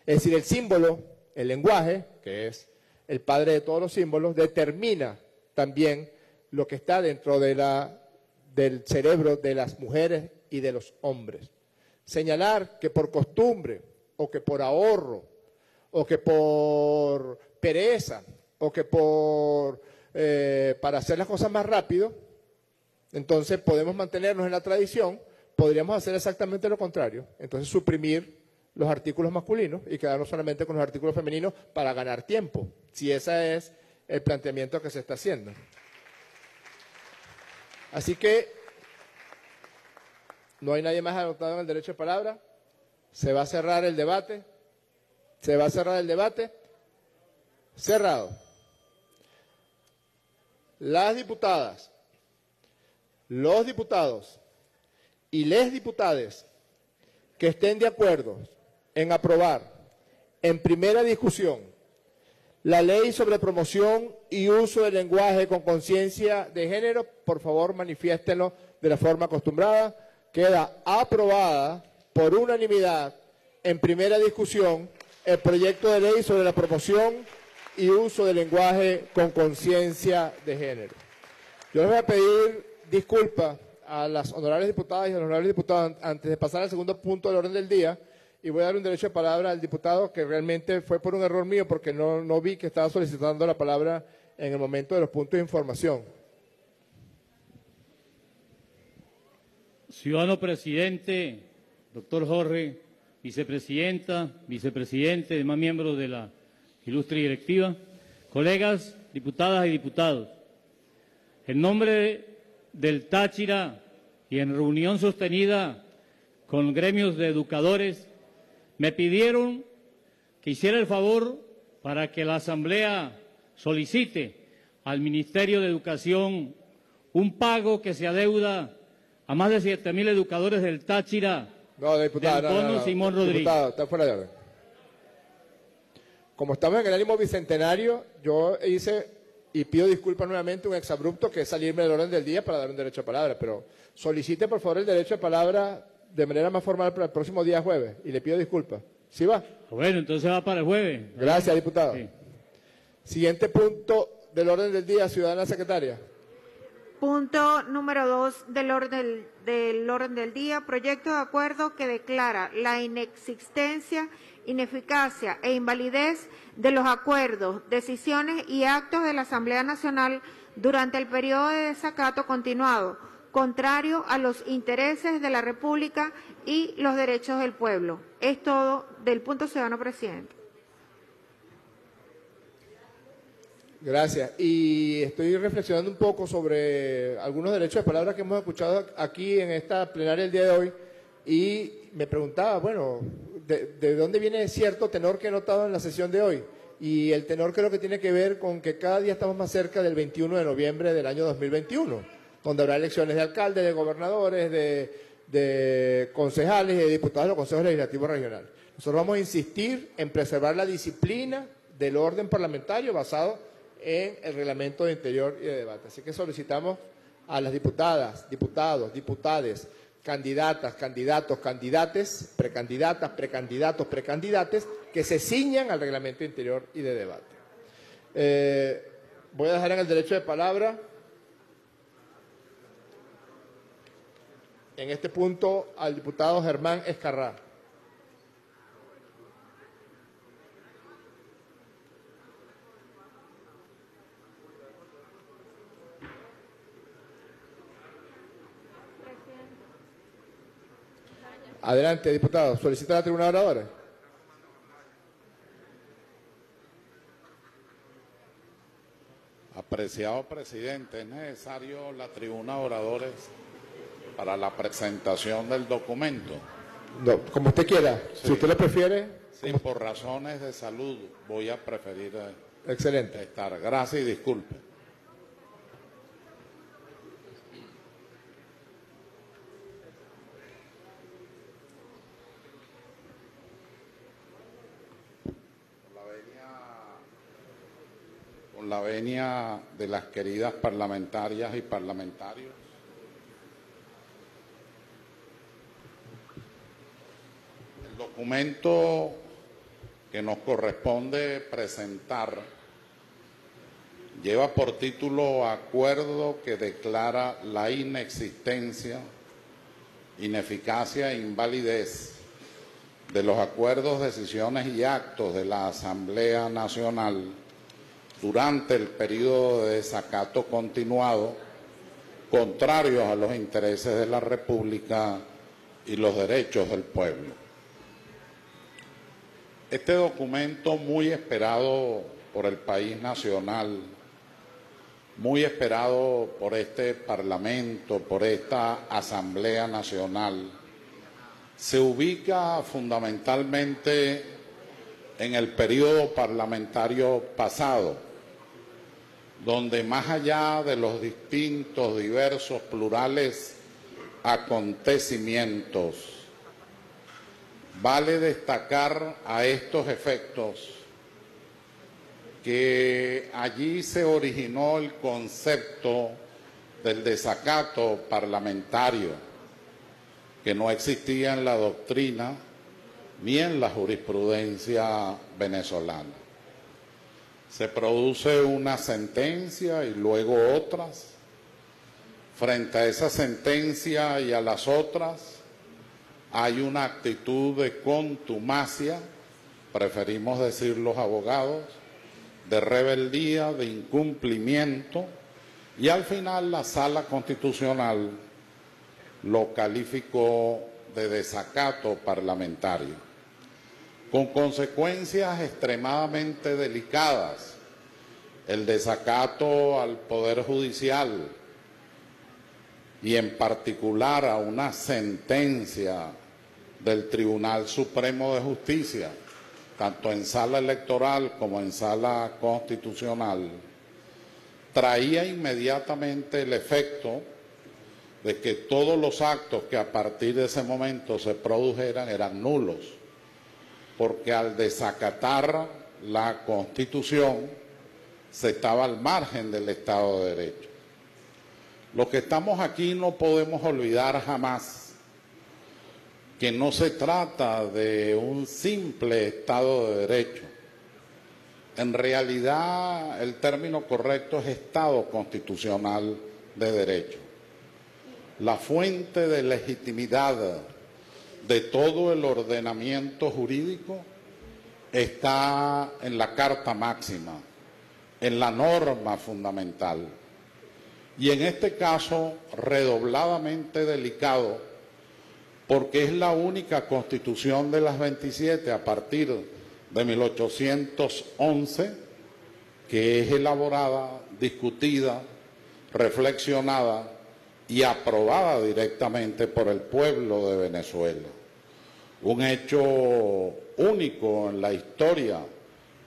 Speaker 1: Es decir, el símbolo, el lenguaje, que es el padre de todos los símbolos, determina también lo que está dentro de la, del cerebro de las mujeres y de los hombres. Señalar que por costumbre o que por ahorro o que por pereza o que por, eh, para hacer las cosas más rápido, entonces podemos mantenernos en la tradición, podríamos hacer exactamente lo contrario. Entonces suprimir los artículos masculinos y quedarnos solamente con los artículos femeninos para ganar tiempo, si ese es el planteamiento que se está haciendo. Así que no hay nadie más anotado en el derecho de palabra. Se va a cerrar el debate. Se va a cerrar el debate. Cerrado. Las diputadas, los diputados y les diputades que estén de acuerdo en aprobar en primera discusión la ley sobre promoción y uso del lenguaje con conciencia de género, por favor manifiéstenlo de la forma acostumbrada. Queda aprobada por unanimidad en primera discusión el proyecto de ley sobre la promoción y uso del lenguaje con conciencia de género. Yo les voy a pedir disculpas a las honorables diputadas y a los honorables diputados antes de pasar al segundo punto del orden del día y voy a dar un derecho de palabra al diputado que realmente fue por un error mío porque no, no vi que estaba solicitando la palabra en el momento de los puntos de información.
Speaker 10: Ciudadano presidente, doctor Jorge, vicepresidenta, vicepresidente, demás miembros de la ilustre directiva, colegas, diputadas y diputados. En nombre del Táchira y en reunión sostenida con gremios de educadores, me pidieron que hiciera el favor para que la Asamblea solicite al Ministerio de Educación un pago que se adeuda a más de 7.000 educadores del Táchira,
Speaker 1: No, diputado,
Speaker 10: del
Speaker 1: no, no,
Speaker 10: bono
Speaker 1: no.
Speaker 10: Simón Rodríguez.
Speaker 1: Diputado, está fuera de orden. Como estamos en el ánimo bicentenario, yo hice y pido disculpas nuevamente un exabrupto que es salirme del orden del día para dar un derecho a palabra, pero solicite por favor el derecho a palabra de manera más formal para el próximo día jueves y le pido disculpas. ¿Sí va?
Speaker 10: Bueno, entonces va para el jueves.
Speaker 1: Gracias, diputado.
Speaker 10: Sí.
Speaker 1: Siguiente punto del orden del día, ciudadana secretaria.
Speaker 3: Punto número dos del orden del orden del día, proyecto de acuerdo que declara la inexistencia, ineficacia e invalidez de los acuerdos, decisiones y actos de la Asamblea Nacional durante el periodo de desacato continuado, contrario a los intereses de la República y los derechos del pueblo. Es todo del punto ciudadano presidente.
Speaker 1: Gracias. Y estoy reflexionando un poco sobre algunos derechos de palabra que hemos escuchado aquí en esta plenaria el día de hoy y me preguntaba, bueno, ¿de, de dónde viene cierto tenor que he notado en la sesión de hoy? Y el tenor creo que tiene que ver con que cada día estamos más cerca del 21 de noviembre del año 2021, donde habrá elecciones de alcaldes, de gobernadores, de, concejales y de diputados de los consejos legislativos regionales. Nosotros vamos a insistir en preservar la disciplina del orden parlamentario basado en el reglamento de interior y de debate. Así que solicitamos a las diputadas, diputados, diputades, candidatas, candidatos, candidates, precandidatas, precandidatos, precandidates, que se ciñan al reglamento interior y de debate. Eh, voy a dejar en el derecho de palabra, en este punto, al diputado Germán Escarrá. Adelante, diputado. Solicita la tribuna oradora.
Speaker 11: Apreciado presidente, es necesario la tribuna oradores para la presentación del documento.
Speaker 1: No, como usted quiera. Si usted lo prefiere,
Speaker 11: Sí, por razones de salud voy a preferir eh,
Speaker 1: excelente.
Speaker 11: estar. Gracias y disculpe. Con la venia de las queridas parlamentarias y parlamentarios, el documento que nos corresponde presentar lleva por título Acuerdo que declara la inexistencia, ineficacia e invalidez de los acuerdos, decisiones y actos de la Asamblea Nacional durante el periodo de desacato continuado, contrarios a los intereses de la República y los derechos del pueblo. Este documento muy esperado por el país nacional, muy esperado por este Parlamento, por esta Asamblea Nacional, se ubica fundamentalmente en el periodo parlamentario pasado, donde más allá de los distintos, diversos, plurales acontecimientos, vale destacar a estos efectos que allí se originó el concepto del desacato parlamentario, que no existía en la doctrina ni en la jurisprudencia venezolana. Se produce una sentencia y luego otras. Frente a esa sentencia y a las otras hay una actitud de contumacia, preferimos decir los abogados, de rebeldía, de incumplimiento, y al final la sala constitucional lo calificó de desacato parlamentario, con consecuencias extremadamente delicadas, el desacato al Poder Judicial y en particular a una sentencia del Tribunal Supremo de Justicia tanto en sala electoral como en sala constitucional, traía inmediatamente el efecto de que todos los actos que a partir de ese momento se produjeran eran nulos, porque al desacatar la Constitución se estaba al margen del Estado de Derecho. Los que estamos aquí no podemos olvidar jamás que no se trata de un simple Estado de Derecho. En realidad el término correcto es Estado constitucional de Derecho. La fuente de legitimidad de todo el ordenamiento jurídico está en la Carta Máxima, en la norma fundamental. Y en este caso, redobladamente delicado, porque es la única constitución de las 27 a partir de 1811 que es elaborada, discutida, reflexionada y aprobada directamente por el pueblo de Venezuela. Un hecho único en la historia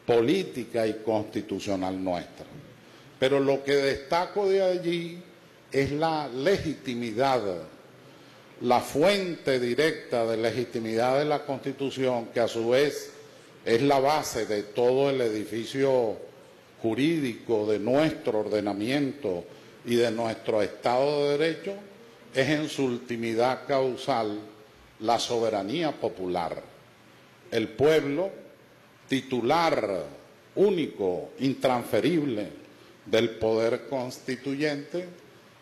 Speaker 11: política y constitucional nuestra. Pero lo que destaco de allí es la legitimidad la fuente directa de legitimidad de la Constitución, que a su vez es la base de todo el edificio jurídico de nuestro ordenamiento y de nuestro Estado de Derecho, es en su ultimidad causal la soberanía popular. El pueblo, titular único, intransferible del poder constituyente,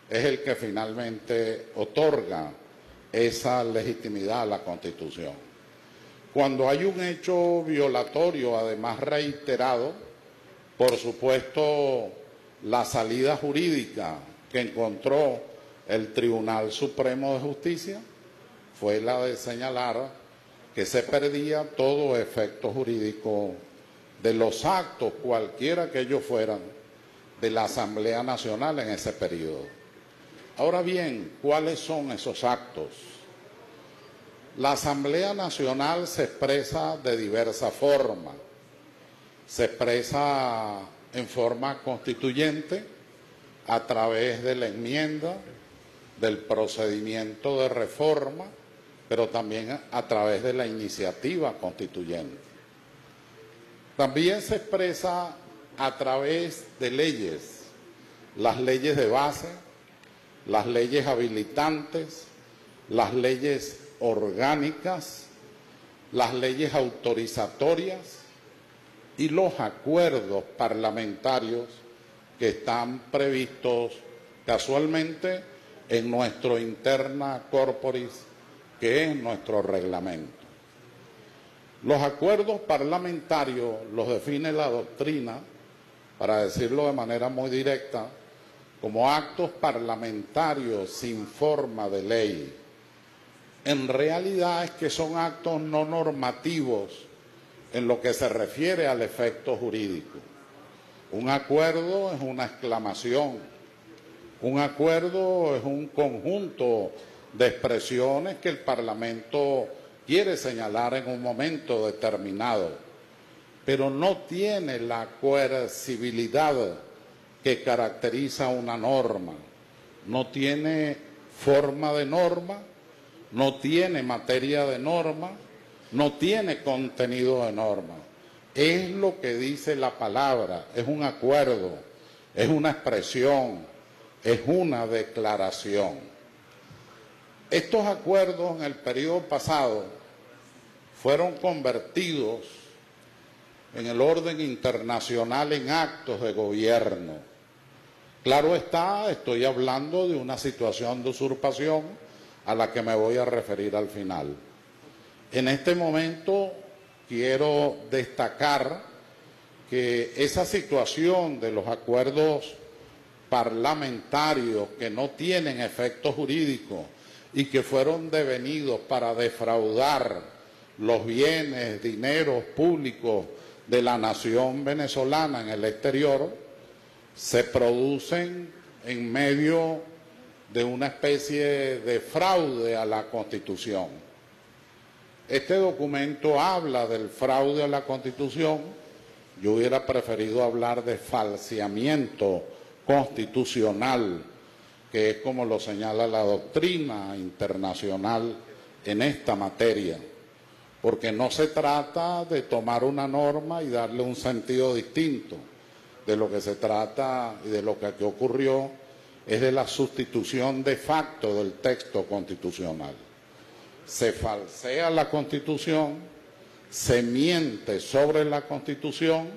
Speaker 11: es el que finalmente otorga esa legitimidad a la Constitución. Cuando hay un hecho violatorio, además reiterado, por supuesto, la salida jurídica que encontró el Tribunal Supremo de Justicia fue la de señalar que se perdía todo efecto jurídico de los actos, cualquiera que ellos fueran, de la Asamblea Nacional en ese periodo. Ahora bien, ¿cuáles son esos actos? La Asamblea Nacional se expresa de diversa forma. Se expresa en forma constituyente a través de la enmienda, del procedimiento de reforma, pero también a través de la iniciativa constituyente. También se expresa a través de leyes, las leyes de base, las leyes habilitantes, las leyes orgánicas, las leyes autorizatorias y los acuerdos parlamentarios que están previstos casualmente en nuestro interna corporis, que es nuestro reglamento. Los acuerdos parlamentarios los define la doctrina para decirlo de manera muy directa, como actos parlamentarios sin forma de ley. En realidad es que son actos no normativos en lo que se refiere al efecto jurídico. Un acuerdo es una exclamación, un acuerdo es un conjunto de expresiones que el Parlamento quiere señalar en un momento determinado, pero no tiene la coercibilidad que caracteriza una norma, no tiene forma de norma, no tiene materia de norma, no tiene contenido de norma. Es lo que dice la palabra, es un acuerdo, es una expresión, es una declaración. Estos acuerdos en el periodo pasado fueron convertidos en el orden internacional en actos de gobierno. Claro está, estoy hablando de una situación de usurpación a la que me voy a referir al final. En este momento quiero destacar que esa situación de los acuerdos parlamentarios que no tienen efecto jurídico y que fueron devenidos para defraudar los bienes, dineros públicos de la nación venezolana en el exterior, se producen en medio de una especie de fraude a la Constitución. Este documento habla del fraude a la Constitución, yo hubiera preferido hablar de falseamiento constitucional que es como lo señala la doctrina internacional en esta materia, porque no se trata de tomar una norma y darle un sentido distinto. De lo que se trata y de lo que aquí ocurrió es de la sustitución de facto del texto constitucional. Se falsea la constitución, se miente sobre la constitución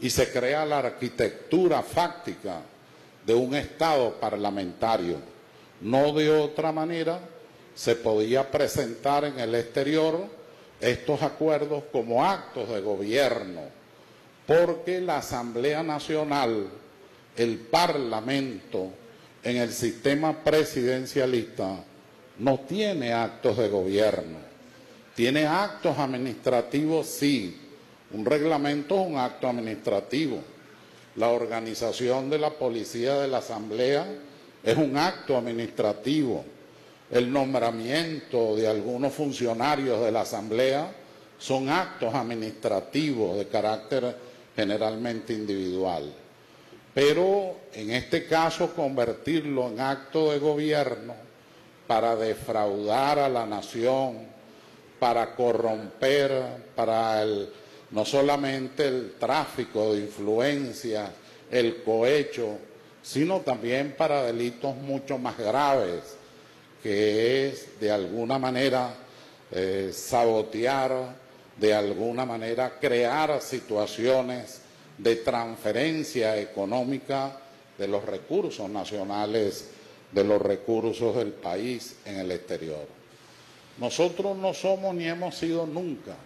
Speaker 11: y se crea la arquitectura fáctica de un Estado parlamentario. No de otra manera se podía presentar en el exterior estos acuerdos como actos de gobierno, porque la Asamblea Nacional, el Parlamento, en el sistema presidencialista, no tiene actos de gobierno. Tiene actos administrativos, sí. Un reglamento es un acto administrativo la organización de la policía de la Asamblea es un acto administrativo. El nombramiento de algunos funcionarios de la Asamblea son actos administrativos de carácter generalmente individual. Pero en este caso convertirlo en acto de gobierno para defraudar a la nación, para corromper, para no solamente el tráfico de influencia, el cohecho, sino también para delitos mucho más graves, que es de alguna manera eh, sabotear, de alguna manera crear situaciones de transferencia económica de los recursos nacionales, de los recursos del país en el exterior. Nosotros no somos ni hemos sido nunca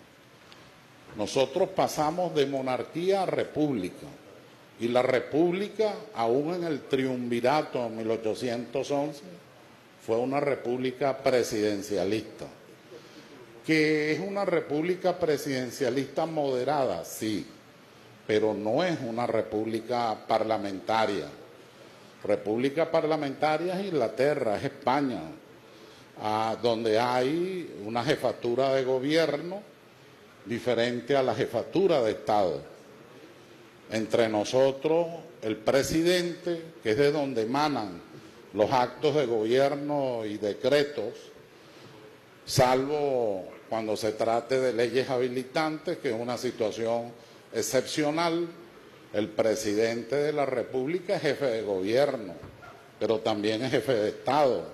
Speaker 11: nosotros pasamos de monarquía a república. Y la república, aún en el triunvirato de 1811, fue una república presidencialista. Que es una república presidencialista moderada, sí, pero no es una república parlamentaria. República parlamentaria es Inglaterra, es España, donde hay una jefatura de gobierno diferente a la jefatura de Estado. Entre nosotros, el presidente, que es de donde emanan los actos de gobierno y decretos, salvo cuando se trate de leyes habilitantes, que es una situación excepcional, el presidente de la República es jefe de gobierno, pero también es jefe de Estado,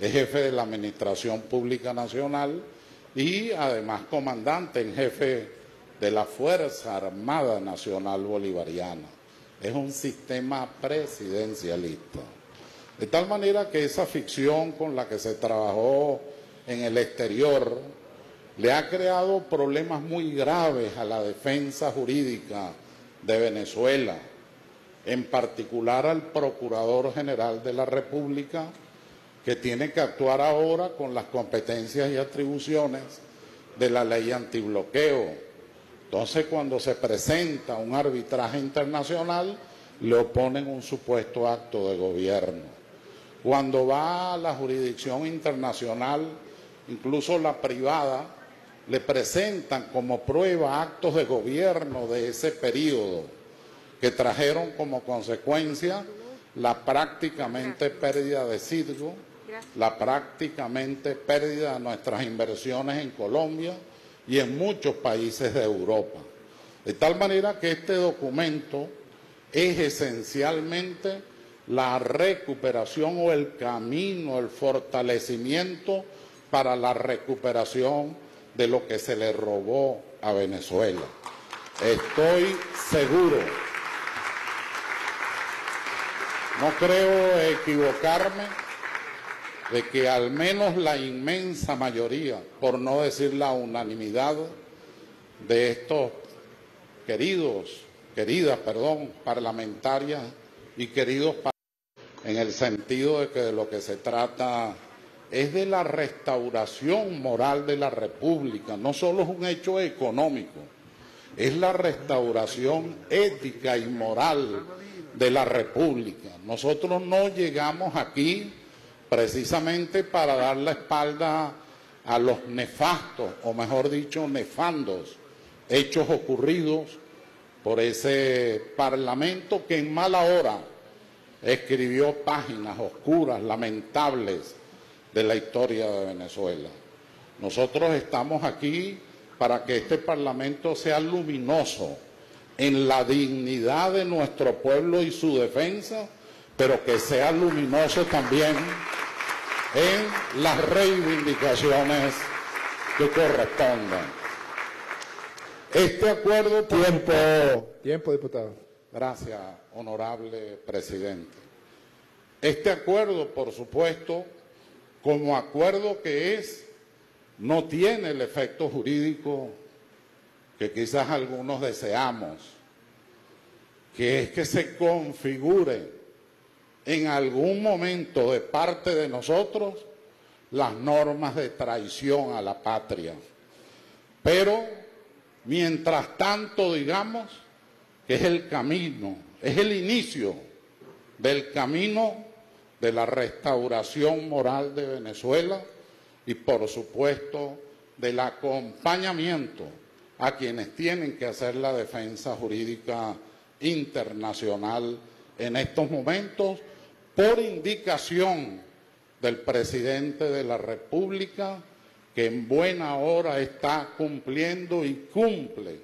Speaker 11: es jefe de la Administración Pública Nacional y además comandante en jefe de la Fuerza Armada Nacional Bolivariana. Es un sistema presidencialista. De tal manera que esa ficción con la que se trabajó en el exterior le ha creado problemas muy graves a la defensa jurídica de Venezuela. en particular al Procurador General de la República, que tiene que actuar ahora con las competencias y atribuciones de la ley antibloqueo. Entonces, cuando se presenta un arbitraje internacional, le oponen un supuesto acto de gobierno. Cuando va a la jurisdicción internacional, incluso la privada, le presentan como prueba actos de gobierno de ese periodo que trajeron como consecuencia la prácticamente pérdida de Cirgo, la prácticamente pérdida de nuestras inversiones en Colombia y en muchos países de Europa. De tal manera que este documento es esencialmente la recuperación o el camino, el fortalecimiento para la recuperación de lo que se le robó a Venezuela. Estoy seguro, no creo equivocarme, de que al menos la inmensa mayoría, por no decir la unanimidad, de estos queridos, queridas, perdón, parlamentarias y queridos en el sentido de que de lo que se trata es de la restauración moral de la República, no solo es un hecho económico, es la restauración ética y moral de la República. Nosotros no llegamos aquí precisamente para dar la espalda a los nefastos, o mejor dicho, nefandos, hechos ocurridos por ese Parlamento que en mala hora escribió páginas oscuras, lamentables, de la historia de Venezuela. Nosotros estamos aquí para que este Parlamento sea luminoso en la dignidad de nuestro pueblo y su defensa, pero que sea luminoso también en las reivindicaciones que correspondan. Este acuerdo...
Speaker 1: Tiempo, tiempo, diputado.
Speaker 11: Gracias, honorable presidente. Este acuerdo, por supuesto, como acuerdo que es, no tiene el efecto jurídico que quizás algunos deseamos, que es que se configure en algún momento de parte de nosotros las normas de traición a la patria. Pero, mientras tanto, digamos que es el camino, es el inicio del camino de la restauración moral de Venezuela y, por supuesto, del acompañamiento a quienes tienen que hacer la defensa jurídica internacional en estos momentos por indicación del presidente de la República, que en buena hora está cumpliendo y cumple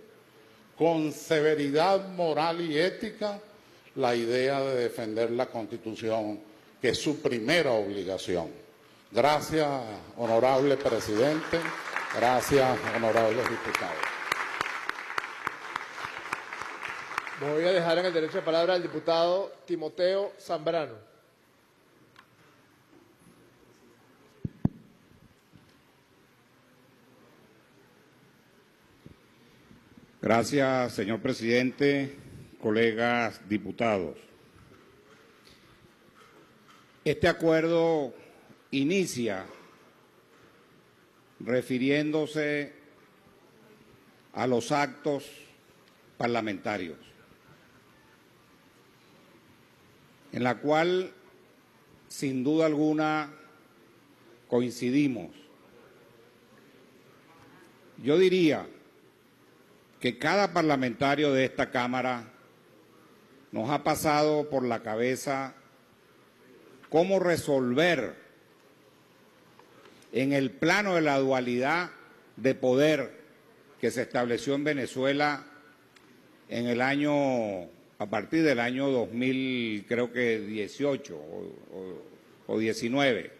Speaker 11: con severidad moral y ética la idea de defender la Constitución, que es su primera obligación. Gracias, honorable presidente. Gracias, honorables diputados.
Speaker 1: Voy a dejar en el derecho de palabra al diputado Timoteo Zambrano.
Speaker 12: Gracias, señor presidente, colegas diputados. Este acuerdo inicia refiriéndose a los actos parlamentarios, en la cual, sin duda alguna, coincidimos. Yo diría que cada parlamentario de esta Cámara nos ha pasado por la cabeza cómo resolver en el plano de la dualidad de poder que se estableció en Venezuela en el año, a partir del año 2000, creo que 18 o, o 19.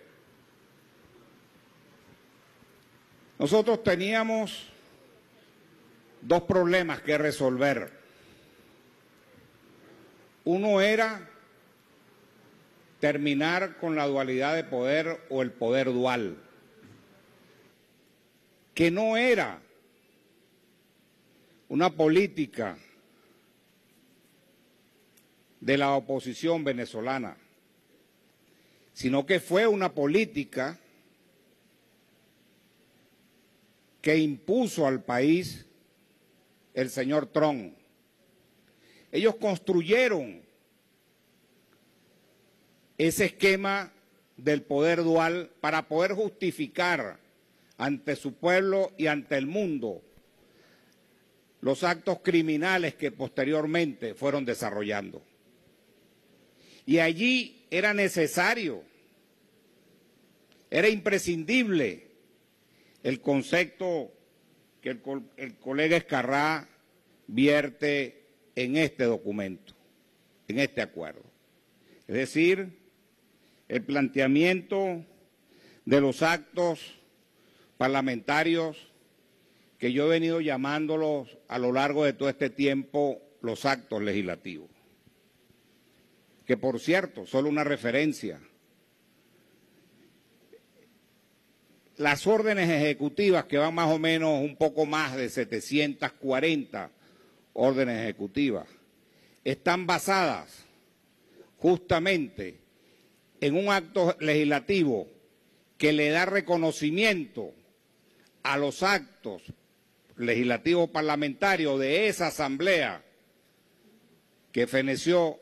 Speaker 12: Nosotros teníamos dos problemas que resolver. Uno era terminar con la dualidad de poder o el poder dual, que no era una política de la oposición venezolana, sino que fue una política que impuso al país el señor Trump. Ellos construyeron ese esquema del poder dual para poder justificar ante su pueblo y ante el mundo los actos criminales que posteriormente fueron desarrollando. Y allí era necesario, era imprescindible el concepto que el, colega Escarrá vierte en este documento, en este acuerdo. Es decir, el planteamiento de los actos parlamentarios que yo he venido llamándolos a lo largo de todo este tiempo los actos legislativos. Que por cierto, solo una referencia. Las órdenes ejecutivas, que van más o menos un poco más de 740 órdenes ejecutivas, están basadas justamente en un acto legislativo que le da reconocimiento a los actos legislativos parlamentarios de esa asamblea que feneció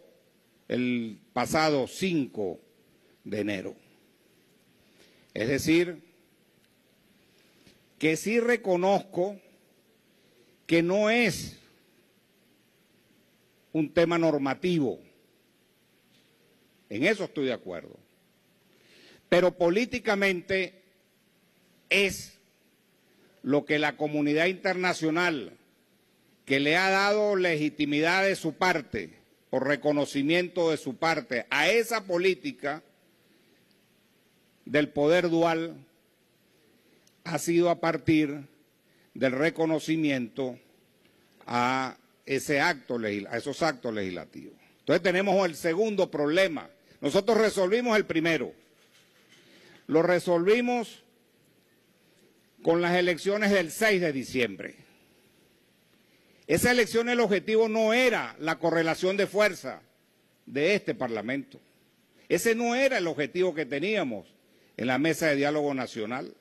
Speaker 12: el pasado 5 de enero. Es decir, que sí reconozco que no es un tema normativo, en eso estoy de acuerdo. Pero políticamente es lo que la comunidad internacional, que le ha dado legitimidad de su parte, o reconocimiento de su parte, a esa política del poder dual, ha sido a partir del reconocimiento a, ese acto, a esos actos legislativos. Entonces tenemos el segundo problema nosotros resolvimos el primero. Lo resolvimos con las elecciones del 6 de diciembre. Esa elección, el objetivo no era la correlación de fuerza de este Parlamento. Ese no era el objetivo que teníamos en la mesa de diálogo nacional.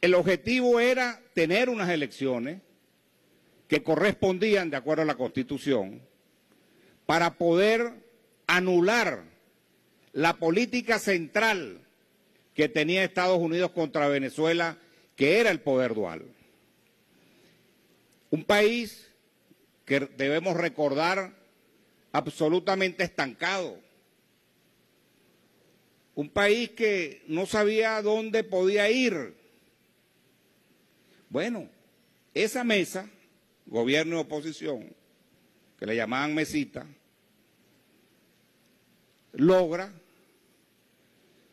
Speaker 12: El objetivo era tener unas elecciones que correspondían, de acuerdo a la Constitución, para poder anular la política central que tenía Estados Unidos contra Venezuela, que era el poder dual. Un país que debemos recordar absolutamente estancado. Un país que no sabía dónde podía ir. Bueno, esa mesa, gobierno y oposición, que le llamaban mesita, logra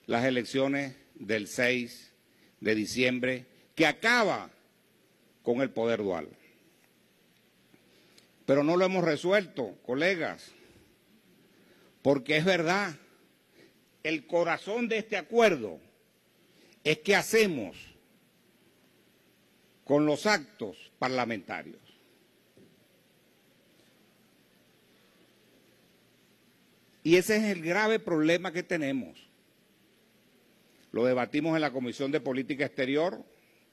Speaker 12: las elecciones del 6 de diciembre, que acaba con el poder dual. Pero no lo hemos resuelto, colegas, porque es verdad, el corazón de este acuerdo es que hacemos con los actos parlamentarios. Y ese es el grave problema que tenemos. Lo debatimos en la Comisión de Política Exterior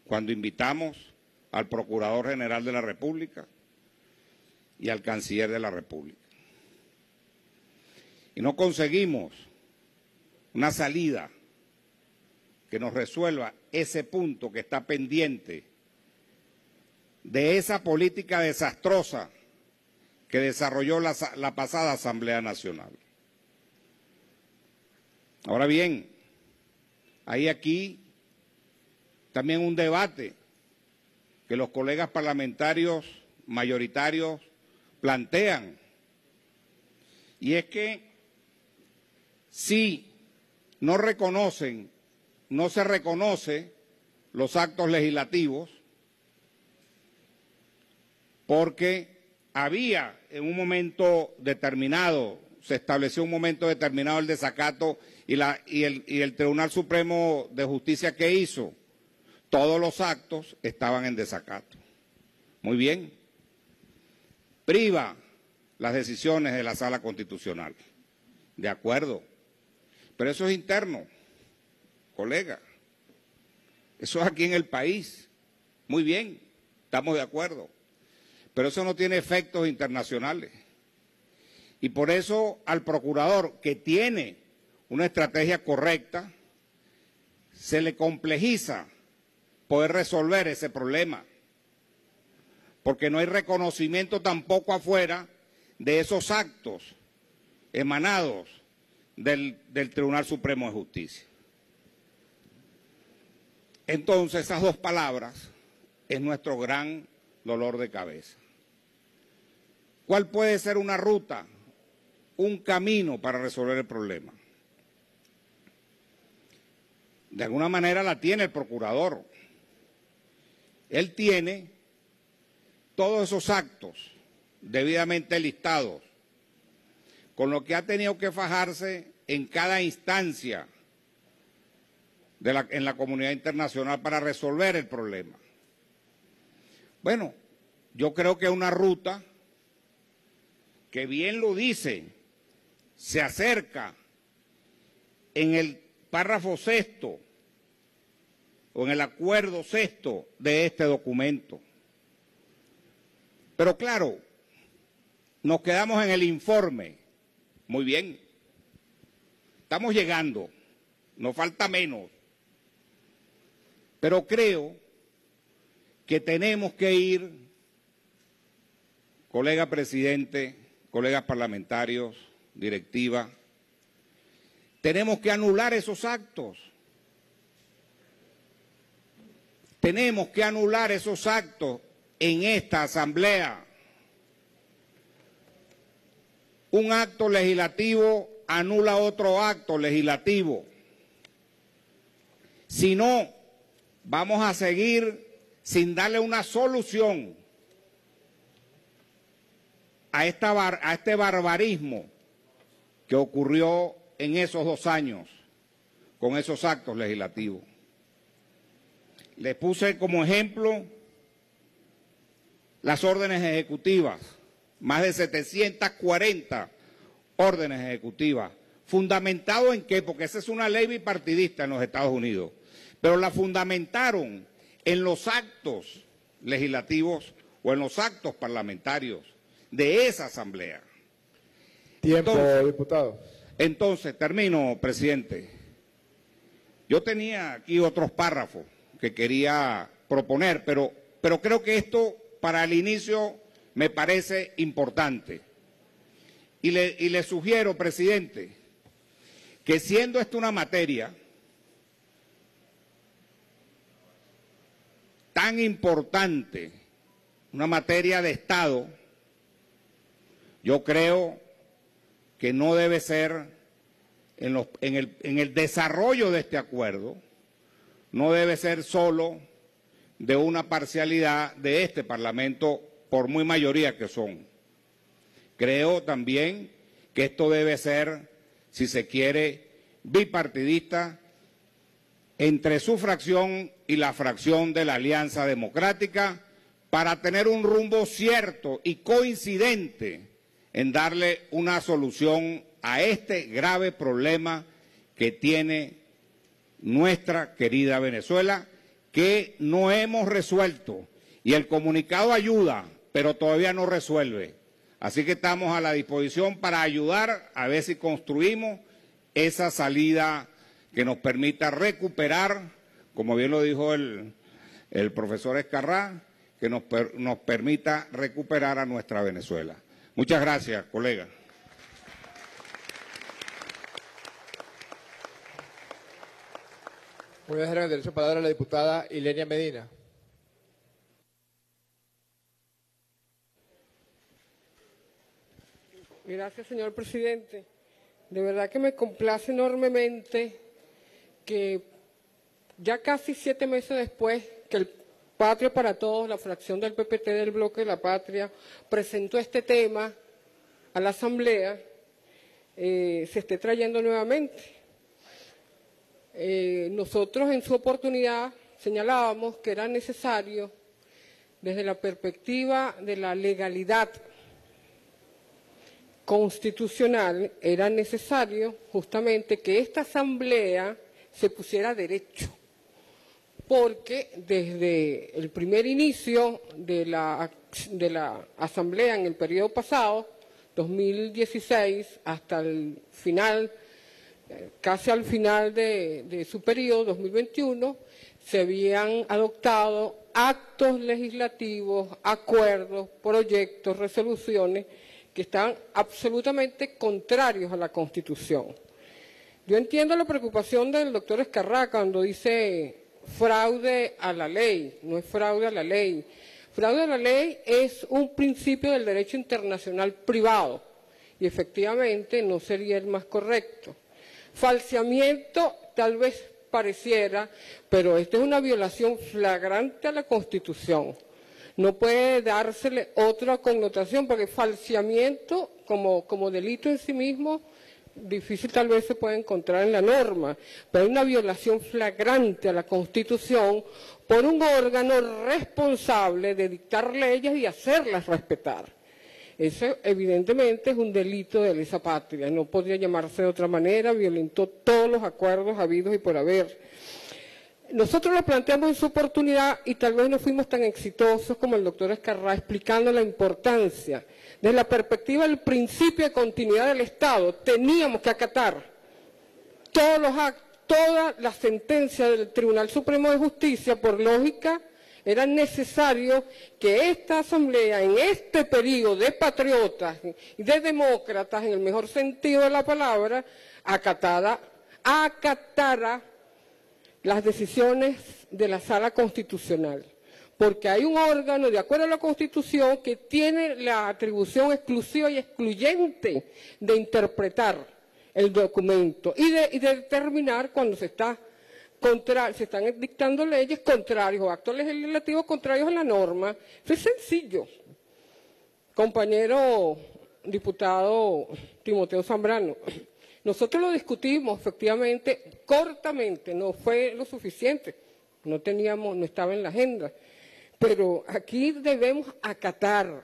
Speaker 12: cuando invitamos al Procurador General de la República y al Canciller de la República. Y no conseguimos una salida que nos resuelva ese punto que está pendiente de esa política desastrosa que desarrolló la, pasada Asamblea Nacional. Ahora bien, hay aquí también un debate que los colegas parlamentarios mayoritarios plantean. Y es que si no reconocen, no se reconoce los actos legislativos, porque había en un momento determinado, se estableció un momento determinado el desacato y, el, el Tribunal Supremo de Justicia que hizo, todos los actos estaban en desacato. Muy bien. Priva las decisiones de la Sala Constitucional. De acuerdo. Pero eso es interno, colega. Eso es aquí en el país. Muy bien, estamos de acuerdo. Pero eso no tiene efectos internacionales. Y por eso al procurador que tiene una estrategia correcta, se le complejiza poder resolver ese problema. Porque no hay reconocimiento tampoco afuera de esos actos emanados del, del Tribunal Supremo de Justicia. Entonces, esas dos palabras es nuestro gran dolor de cabeza. ¿Cuál puede ser una ruta, un camino para resolver el problema? De alguna manera la tiene el procurador. Él tiene todos esos actos debidamente listados, con lo que ha tenido que fajarse en cada instancia en la comunidad internacional para resolver el problema. Bueno, yo creo que es una ruta que bien lo dice, se acerca en el párrafo sexto o en el acuerdo sexto de este documento. Pero claro, nos quedamos en el informe. Muy bien. Estamos llegando. Nos falta menos. Pero creo que tenemos que ir, colega presidente, colegas parlamentarios, directiva, tenemos que anular esos actos. Tenemos que anular esos actos en esta asamblea. Un acto legislativo anula otro acto legislativo. Si no, vamos a seguir sin darle una solución a, esta a este barbarismo que ocurrió en esos dos años con esos actos legislativos. Les puse como ejemplo las órdenes ejecutivas, más de 740 órdenes ejecutivas. ¿Fundamentado en qué? Porque esa es una ley bipartidista en los Estados Unidos. Pero la fundamentaron en los actos legislativos o en los actos parlamentarios de esa asamblea.
Speaker 1: Tiempo, diputado.
Speaker 12: Entonces, termino, presidente. Yo tenía aquí otros párrafos que quería proponer, pero, pero creo que esto para el inicio me parece importante. Y le, y le sugiero, presidente, que siendo esto una materia tan importante, una materia de Estado, yo creo que no debe ser en, el, el desarrollo de este acuerdo, no debe ser solo de una parcialidad de este Parlamento, por muy mayoría que son. Creo también que esto debe ser, si se quiere, bipartidista entre su fracción y la fracción de la Alianza Democrática para tener un rumbo cierto y coincidente en darle una solución a este grave problema que tiene nuestra querida Venezuela, que no hemos resuelto. Y el comunicado ayuda, pero todavía no resuelve. Así que estamos a la disposición para ayudar a ver si construimos esa salida que nos permita recuperar, como bien lo dijo el, el profesor Escarrá, que nos, nos permita recuperar a nuestra Venezuela. Muchas gracias, colega.
Speaker 1: Voy a dejar el derecho de palabra a la diputada Ilenia Medina.
Speaker 13: Gracias, señor presidente. De verdad que me complace enormemente que ya casi siete meses después que el Patria para Todos, la fracción del PPT del Bloque de la Patria, presentó este tema a la Asamblea, eh, se esté trayendo nuevamente. Eh, nosotros en su oportunidad señalábamos que era necesario, desde la perspectiva de la legalidad, constitucional era necesario justamente que esta asamblea se pusiera derecho, porque desde el primer inicio de la, asamblea en el periodo pasado, 2016, hasta el final, eh, casi al final de, de su periodo, 2021, se habían adoptado actos legislativos, acuerdos, proyectos, resoluciones que están absolutamente contrarios a la Constitución. Yo entiendo la preocupación del doctor Escarrá cuando dice fraude a la ley, no es fraude a la ley. Fraude a la ley es un principio del derecho internacional privado y efectivamente no sería el más correcto. Falseamiento tal vez pareciera, pero esta es una violación flagrante a la Constitución. No puede dársele otra connotación, porque falseamiento como, como delito en sí mismo, difícil tal vez se puede encontrar en la norma, pero hay una violación flagrante a la Constitución por un órgano responsable de dictar leyes y hacerlas respetar. Eso evidentemente es un delito de lesa patria, no podría llamarse de otra manera, violentó todos los acuerdos habidos y por haber. Nosotros lo planteamos en su oportunidad y tal vez no fuimos tan exitosos como el doctor Escarrá explicando la importancia. Desde la perspectiva del principio de continuidad del Estado, teníamos que acatar todos los actos, todas las sentencias del Tribunal Supremo de Justicia, por lógica, era necesario que esta Asamblea, en este periodo de patriotas y de demócratas, en el mejor sentido de la palabra, acatara, acatara las decisiones de la Sala Constitucional. Porque hay un órgano, de acuerdo a la Constitución, que tiene la atribución exclusiva y excluyente de interpretar el documento y de, determinar cuando se está se están dictando leyes contrarias o actos legislativos contrarios a la norma. Eso es sencillo. Compañero diputado Timoteo Zambrano, nosotros lo discutimos efectivamente cortamente, no fue lo suficiente, no teníamos, no estaba en la agenda, pero aquí debemos acatar.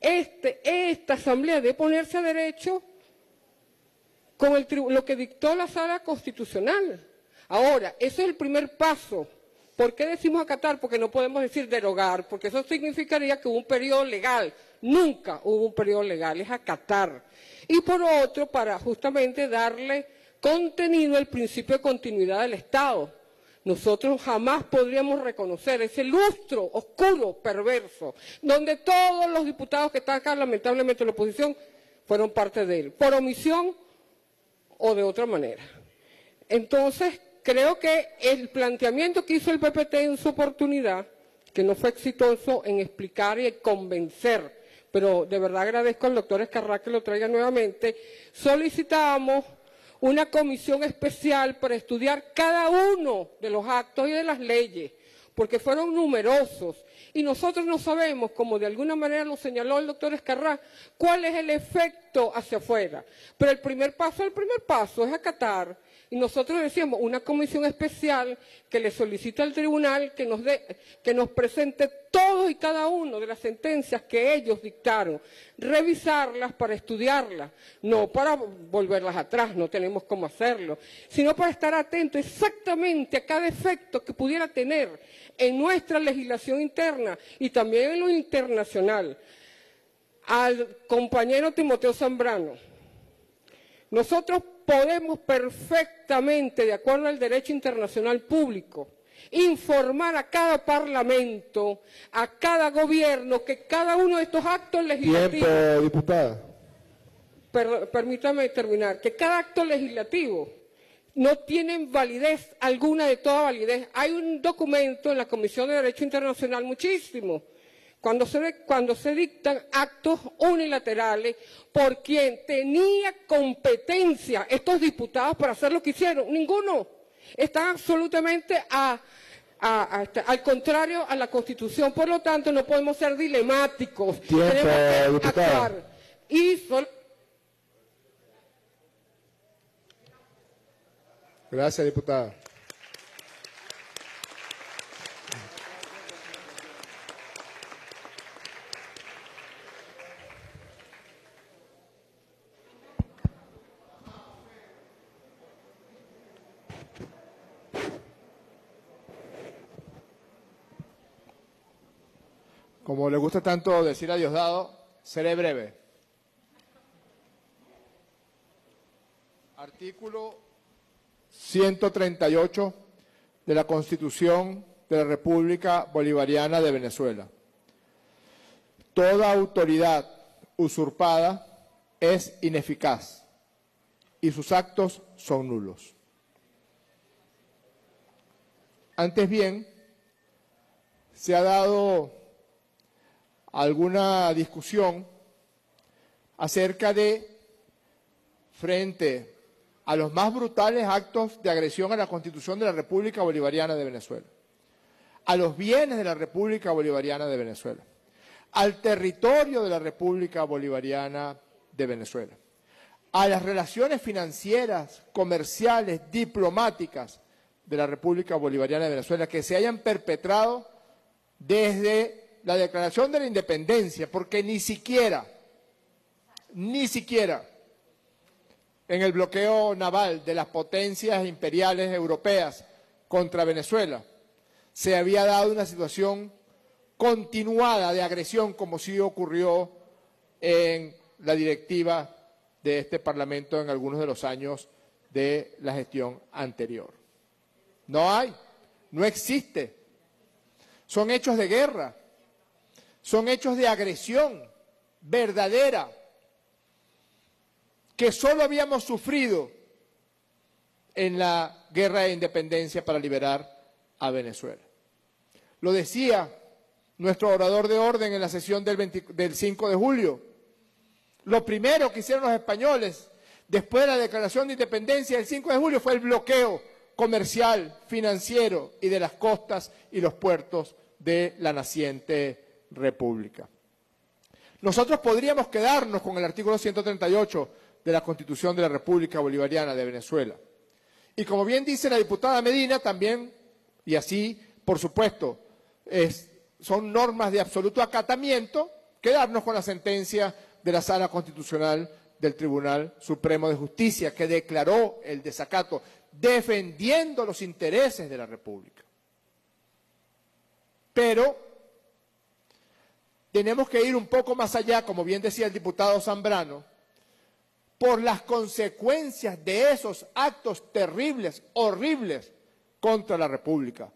Speaker 13: Este, esta asamblea debe ponerse a derecho con el, lo que dictó la sala constitucional. Ahora, ese es el primer paso. ¿Por qué decimos acatar? Porque no podemos decir derogar, porque eso significaría que hubo un periodo legal. Nunca hubo un periodo legal, es acatar. Y por otro, para justamente darle contenido al principio de continuidad del Estado. Nosotros jamás podríamos reconocer ese lustro oscuro, perverso, donde todos los diputados que están acá, lamentablemente en la oposición, fueron parte de él, por omisión o de otra manera. Entonces, Creo que el planteamiento que hizo el PPT en su oportunidad, que no fue exitoso en explicar y convencer, pero de verdad agradezco al doctor Escarrá que lo traiga nuevamente, solicitamos una comisión especial para estudiar cada uno de los actos y de las leyes, porque fueron numerosos. Y nosotros no sabemos, como de alguna manera lo señaló el doctor Escarrá, cuál es el efecto hacia afuera. Pero el primer paso, el primer paso es acatar y nosotros decíamos una comisión especial que le solicita al tribunal que nos, que nos presente todos y cada uno de las sentencias que ellos dictaron, revisarlas para estudiarlas, no para volverlas atrás, no tenemos cómo hacerlo, sino para estar atentos exactamente a cada efecto que pudiera tener en nuestra legislación interna y también en lo internacional. Al compañero Timoteo Zambrano, nosotros podemos perfectamente, de acuerdo al derecho internacional público, informar a cada parlamento, a cada gobierno, que cada uno de estos actos legislativos...
Speaker 1: Tiempo, diputada.
Speaker 13: permítame terminar. Que cada acto legislativo no tiene validez alguna de toda validez. Hay un documento en la Comisión de Derecho Internacional, muchísimo, cuando se, cuando se dictan actos unilaterales por quien tenía competencia estos diputados para hacer lo que hicieron. Ninguno. Están absolutamente este, al contrario a la Constitución. Por lo tanto, no podemos ser dilemáticos.
Speaker 1: Tiempo, Tenemos que actuar.
Speaker 13: Y
Speaker 1: Gracias, diputada. Como le gusta tanto decir a Diosdado, seré breve. Artículo 138 de la Constitución de la República Bolivariana de Venezuela. Toda autoridad usurpada es ineficaz y sus actos son nulos. Antes bien, se ha dado alguna discusión acerca de, frente a los más brutales actos de agresión a la Constitución de la República Bolivariana de Venezuela, a los bienes de la República Bolivariana de Venezuela, al territorio de la República Bolivariana de Venezuela, a las relaciones financieras, comerciales, diplomáticas de la República Bolivariana de Venezuela que se hayan perpetrado desde la declaración de la independencia, porque ni siquiera, ni siquiera en el bloqueo naval de las potencias imperiales europeas contra Venezuela se había dado una situación continuada de agresión como sí ocurrió en la directiva de este Parlamento en algunos de los años de la gestión anterior. No hay, no existe. Son hechos de guerra, son hechos de agresión verdadera que solo habíamos sufrido en la guerra de independencia para liberar a Venezuela. Lo decía nuestro orador de orden en la sesión del, 20, del 5 de julio. Lo primero que hicieron los españoles después de la declaración de independencia del 5 de julio fue el bloqueo comercial, financiero y de las costas y los puertos de la naciente república. Nosotros podríamos quedarnos con el artículo 138 de la Constitución de la República Bolivariana de Venezuela. Y como bien dice la diputada Medina, también, y así, por supuesto, es, son normas de absoluto acatamiento, quedarnos con la sentencia de la Sala Constitucional del Tribunal Supremo de Justicia, que declaró el desacato defendiendo los intereses de la República. Pero tenemos que ir un poco más allá, como bien decía el diputado Zambrano, por las consecuencias de esos actos terribles, horribles contra la República,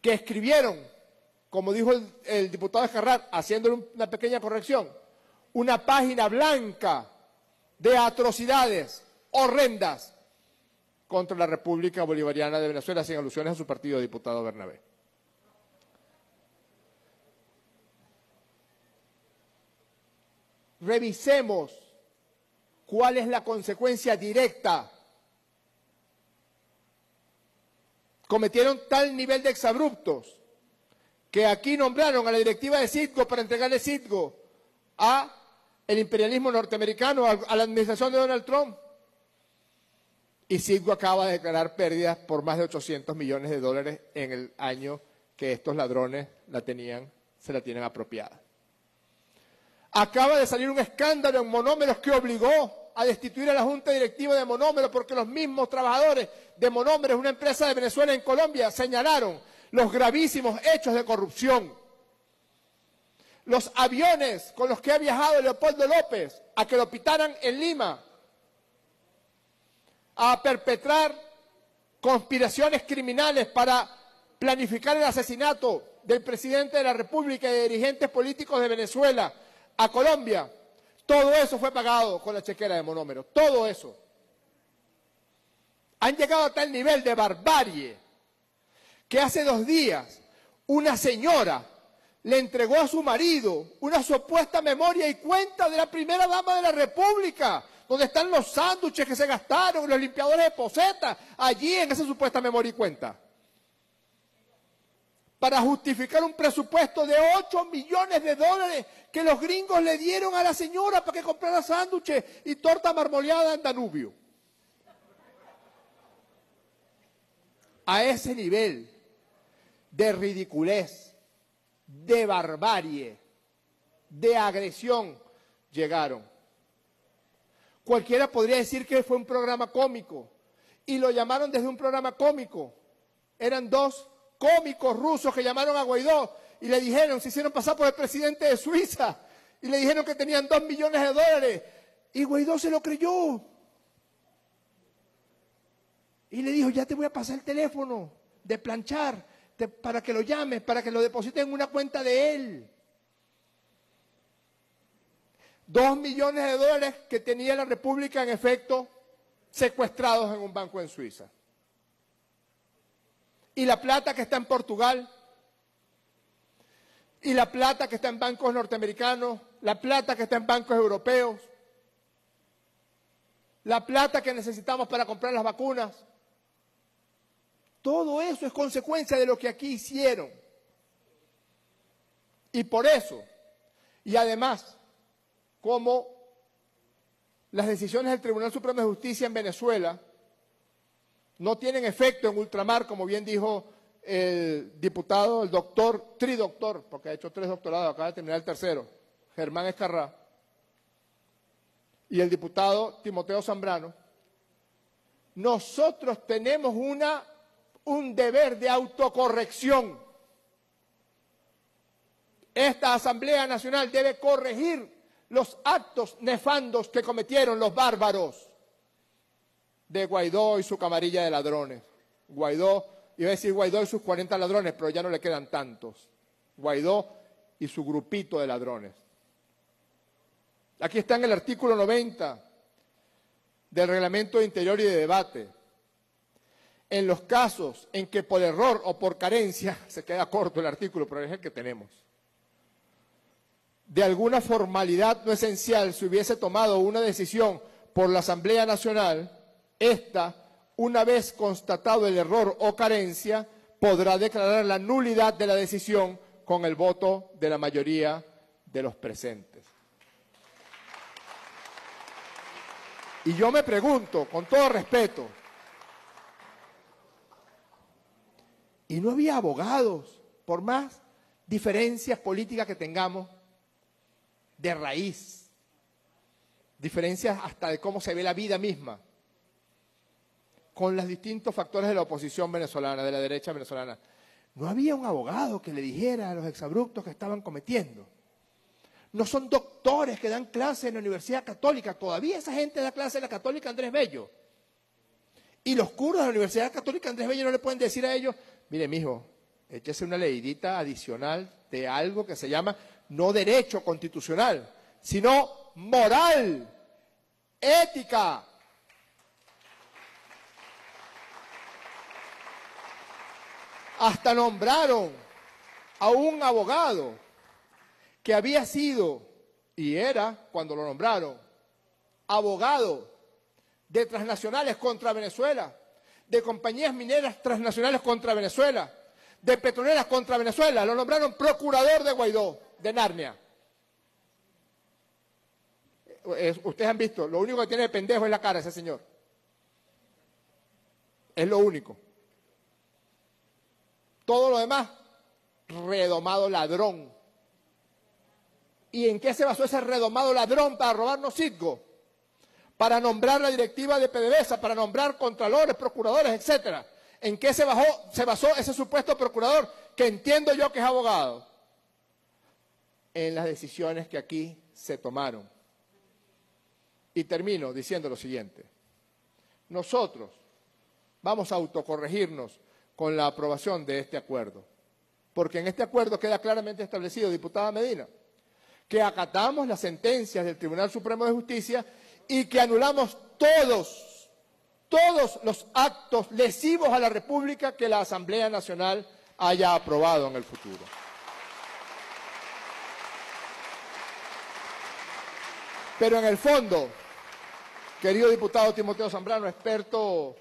Speaker 1: que escribieron, como dijo el, diputado Escarrar, haciéndole una pequeña corrección, una página blanca de atrocidades horrendas contra la República Bolivariana de Venezuela, sin alusiones a su partido, diputado Bernabé. Revisemos cuál es la consecuencia directa. Cometieron tal nivel de exabruptos que aquí nombraron a la directiva de Citgo para entregarle Citgo a el imperialismo norteamericano, a la administración de Donald Trump. Y Citgo acaba de declarar pérdidas por más de 800 millones de dólares en el año que estos ladrones la tenían, se la tienen apropiada. Acaba de salir un escándalo en monómeros que obligó a destituir a la Junta Directiva de Monómeros porque los mismos trabajadores de Monómeros, una empresa de Venezuela en Colombia, señalaron los gravísimos hechos de corrupción. Los aviones con los que ha viajado Leopoldo López a que lo pitaran en Lima, a perpetrar conspiraciones criminales para planificar el asesinato del presidente de la República y de dirigentes políticos de Venezuela a Colombia, todo eso fue pagado con la chequera de monómero, todo eso. Han llegado a tal nivel de barbarie que hace dos días una señora le entregó a su marido una supuesta memoria y cuenta de la primera dama de la República, donde están los sándwiches que se gastaron, los limpiadores de poseta, allí en esa supuesta memoria y cuenta para justificar un presupuesto de 8 millones de dólares que los gringos le dieron a la señora para que comprara sándwiches y torta marmoleada en Danubio. A ese nivel de ridiculez, de barbarie, de agresión llegaron. Cualquiera podría decir que fue un programa cómico y lo llamaron desde un programa cómico. Eran dos cómicos rusos que llamaron a Guaidó y le dijeron, se hicieron pasar por el presidente de Suiza y le dijeron que tenían dos millones de dólares y Guaidó se lo creyó. Y le dijo, ya te voy a pasar el teléfono de planchar para que lo llames, para que lo deposites en una cuenta de él. Dos millones de dólares que tenía la República en efecto secuestrados en un banco en Suiza. Y la plata que está en Portugal, y la plata que está en bancos norteamericanos, la plata que está en bancos europeos, la plata que necesitamos para comprar las vacunas. Todo eso es consecuencia de lo que aquí hicieron. Y por eso, y además, como las decisiones del Tribunal Supremo de Justicia en Venezuela no tienen efecto en ultramar, como bien dijo el diputado, el doctor, tridoctor, porque ha hecho tres doctorados, acaba de terminar el tercero, Germán Escarrá, y el diputado Timoteo Zambrano, nosotros tenemos una, un deber de autocorrección. Esta Asamblea Nacional debe corregir los actos nefandos que cometieron los bárbaros de Guaidó y su camarilla de ladrones. Guaidó, iba a decir Guaidó y sus 40 ladrones, pero ya no le quedan tantos. Guaidó y su grupito de ladrones. Aquí está en el artículo 90 del Reglamento de Interior y de Debate. En los casos en que por error o por carencia, [laughs] se queda corto el artículo, pero es el que tenemos, de alguna formalidad no esencial se hubiese tomado una decisión por la Asamblea Nacional, esta, una vez constatado el error o carencia, podrá declarar la nulidad de la decisión con el voto de la mayoría de los presentes. Y yo me pregunto, con todo respeto, ¿y no había abogados, por más diferencias políticas que tengamos, de raíz, diferencias hasta de cómo se ve la vida misma, con los distintos factores de la oposición venezolana, de la derecha venezolana? No había un abogado que le dijera a los exabruptos que estaban cometiendo. No son doctores que dan clase en la Universidad Católica. Todavía esa gente da clase en la Católica Andrés Bello. Y los curas de la Universidad Católica Andrés Bello no le pueden decir a ellos, mire, mijo, échese una leidita adicional de algo que se llama no derecho constitucional, sino moral, ética. Hasta nombraron a un abogado que había sido, y era cuando lo nombraron, abogado de transnacionales contra Venezuela, de compañías mineras transnacionales contra Venezuela, de petroleras contra Venezuela. Lo nombraron procurador de Guaidó, de Narnia. Ustedes han visto, lo único que tiene de pendejo es la cara ese señor. Es lo único. Todo lo demás, redomado ladrón. ¿Y en qué se basó ese redomado ladrón para robarnos Citgo? Para nombrar la directiva de PDVSA, para nombrar contralores, procuradores, etcétera. ¿En qué se, se basó ese supuesto procurador, que entiendo yo que es abogado? En las decisiones que aquí se tomaron. Y termino diciendo lo siguiente. Nosotros vamos a autocorregirnos con la aprobación de este acuerdo. Porque en este acuerdo queda claramente establecido, diputada Medina, que acatamos las sentencias del Tribunal Supremo de Justicia y que anulamos todos, todos los actos lesivos a la República que la Asamblea Nacional haya aprobado en el futuro. Pero en el fondo, querido diputado Timoteo Zambrano, experto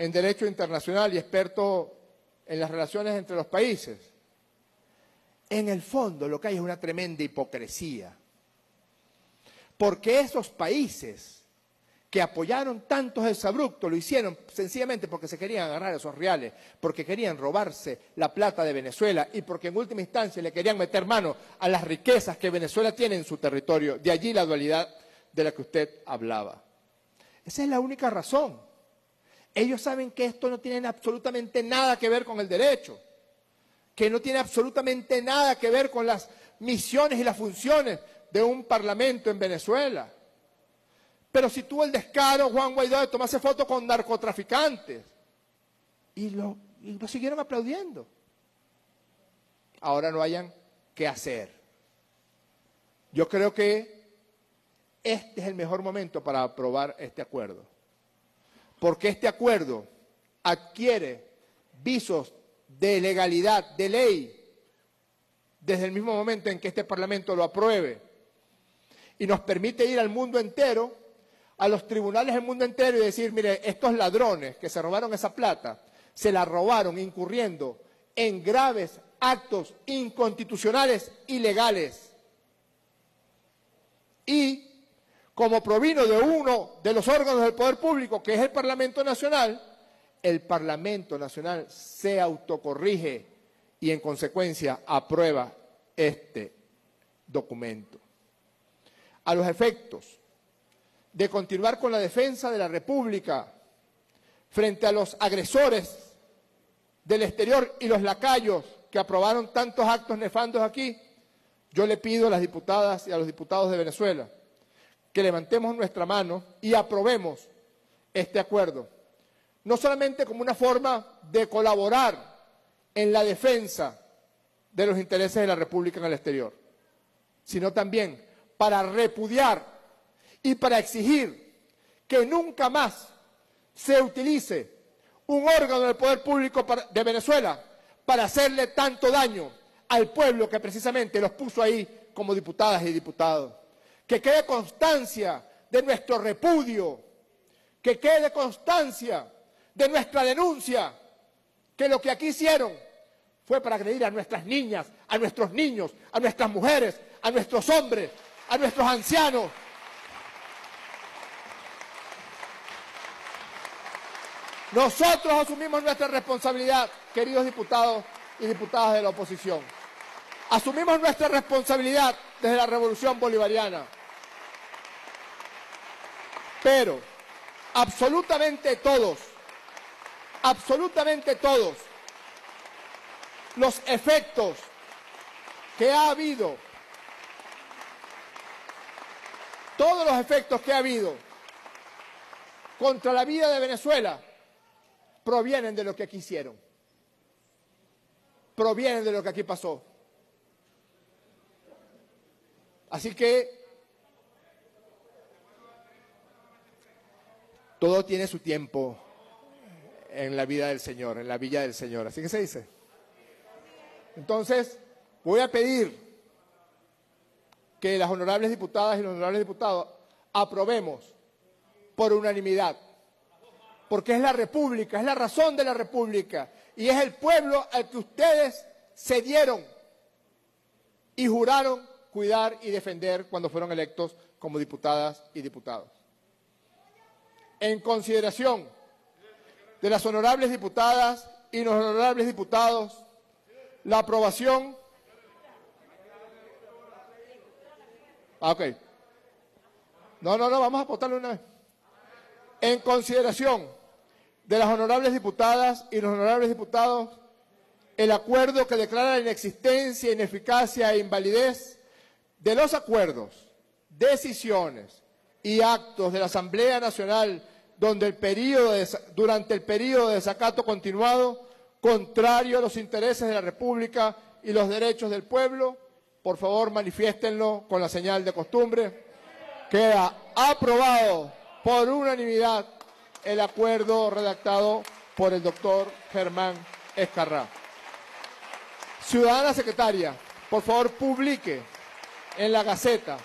Speaker 1: en derecho internacional y experto en las relaciones entre los países, en el fondo lo que hay es una tremenda hipocresía. Porque esos países que apoyaron tantos exabruptos lo hicieron sencillamente porque se querían agarrar esos reales, porque querían robarse la plata de Venezuela y porque en última instancia le querían meter mano a las riquezas que Venezuela tiene en su territorio. De allí la dualidad de la que usted hablaba. Esa es la única razón. Ellos saben que esto no tiene absolutamente nada que ver con el derecho que no tiene absolutamente nada que ver con las misiones y las funciones de un parlamento en Venezuela. Pero si tuvo el descaro, Juan Guaidó, de tomarse fotos con narcotraficantes y lo, y lo siguieron aplaudiendo. Ahora no hayan qué hacer. Yo creo que este es el mejor momento para aprobar este acuerdo. Porque este acuerdo adquiere visos de legalidad, de ley, desde el mismo momento en que este Parlamento lo apruebe. Y nos permite ir al mundo entero, a los tribunales del mundo entero y decir, mire, estos ladrones que se robaron esa plata, se la robaron incurriendo en graves actos inconstitucionales ilegales. Y como provino de uno de los órganos del poder público, que es el Parlamento Nacional, el Parlamento Nacional se autocorrige y en consecuencia aprueba este documento. A los efectos de continuar con la defensa de la República frente a los agresores del exterior y los lacayos que aprobaron tantos actos nefandos aquí, yo le pido a las diputadas y a los diputados de Venezuela que levantemos nuestra mano y aprobemos este acuerdo no solamente como una forma de colaborar en la defensa de los intereses de la República en el exterior, sino también para repudiar y para exigir que nunca más se utilice un órgano del poder público de Venezuela para hacerle tanto daño al pueblo que precisamente los puso ahí como diputadas y diputados. Que quede constancia de nuestro repudio, que quede constancia de nuestra denuncia, que lo que aquí hicieron fue para agredir a nuestras niñas, a nuestros niños, a nuestras mujeres, a nuestros hombres, a nuestros ancianos. Nosotros asumimos nuestra responsabilidad, queridos diputados y diputadas de la oposición. Asumimos nuestra responsabilidad desde la revolución bolivariana. Pero absolutamente todos absolutamente todos los efectos que ha habido, todos los efectos que ha habido contra la vida de Venezuela provienen de lo que aquí hicieron, provienen de lo que aquí pasó. Así que todo tiene su tiempo en la vida del Señor, en la villa del Señor. Así que se dice. Entonces, voy a pedir que las honorables diputadas y los honorables diputados aprobemos por unanimidad, porque es la República, es la razón de la República y es el pueblo al que ustedes se dieron y juraron cuidar y defender cuando fueron electos como diputadas y diputados. En consideración de las honorables diputadas y los honorables diputados la aprobación. Ah. No, no, no, vamos a votarlo una vez. En consideración de las honorables diputadas y los honorables diputados, el acuerdo que declara la inexistencia, ineficacia e invalidez de los acuerdos, decisiones y actos de la Asamblea Nacional donde el periodo durante el periodo de desacato continuado, contrario a los intereses de la República y los derechos del pueblo, por favor manifiéstenlo con la señal de costumbre. Queda aprobado por unanimidad el acuerdo redactado por el doctor Germán Escarrá. Ciudadana secretaria, por favor publique en la Gaceta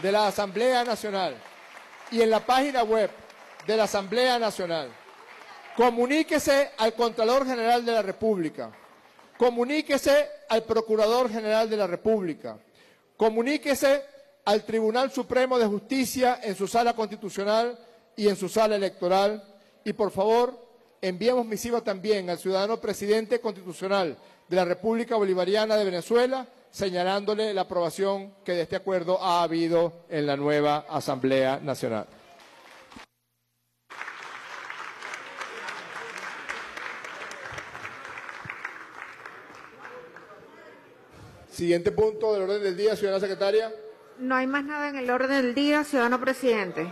Speaker 1: de la Asamblea Nacional y en la página web de la Asamblea Nacional. Comuníquese al Contralor General de la República. Comuníquese al Procurador General de la República. Comuníquese al Tribunal Supremo de Justicia en su sala constitucional y en su sala electoral. Y por favor, enviemos misiva también al ciudadano presidente constitucional de la República Bolivariana de Venezuela, señalándole la aprobación que de este acuerdo ha habido en la nueva Asamblea Nacional. Siguiente punto del orden del día, ciudadana secretaria.
Speaker 3: No hay más nada en el orden del día, ciudadano presidente.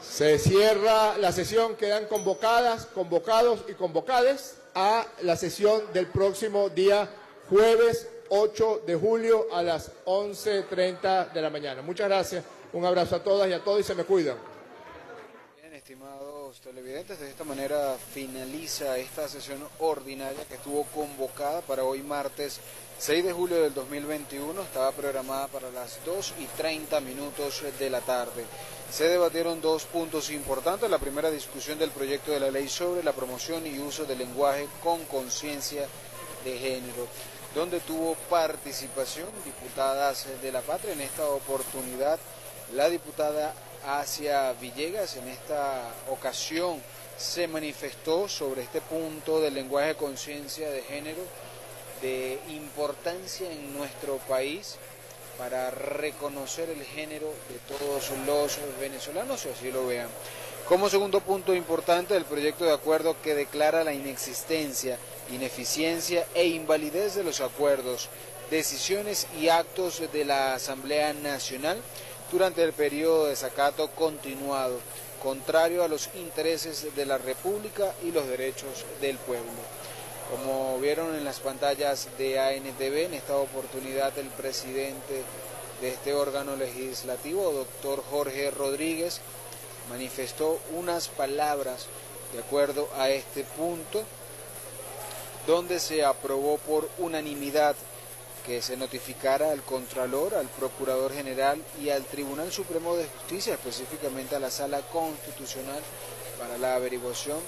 Speaker 1: Se cierra la sesión, quedan convocadas, convocados y convocades a la sesión del próximo día jueves 8 de julio a las 11.30 de la mañana. Muchas gracias, un abrazo a todas y a todos y se me cuidan.
Speaker 14: Bien, estimados televidentes, de esta manera finaliza esta sesión ordinaria que estuvo convocada para hoy martes 6 de julio del 2021, estaba programada para las 2 y 30 minutos de la tarde. Se debatieron dos puntos importantes. La primera discusión del proyecto de la ley sobre la promoción y uso del lenguaje con conciencia de género, donde tuvo participación diputadas de la patria. En esta oportunidad, la diputada Asia Villegas en esta ocasión se manifestó sobre este punto del lenguaje conciencia de género de importancia en nuestro país para reconocer el género de todos los venezolanos, si así lo vean. Como segundo punto importante del proyecto de acuerdo que declara la inexistencia, ineficiencia e invalidez de los acuerdos, decisiones y actos de la Asamblea Nacional durante el periodo de desacato continuado, contrario a los intereses de la República y los derechos del pueblo. Como vieron en las pantallas de ANTV, en esta oportunidad el presidente de este órgano legislativo, doctor Jorge Rodríguez, manifestó unas palabras de acuerdo a este punto, donde se aprobó por unanimidad que se notificara al Contralor, al Procurador General y al Tribunal Supremo de Justicia, específicamente a la Sala Constitucional, para la averiguación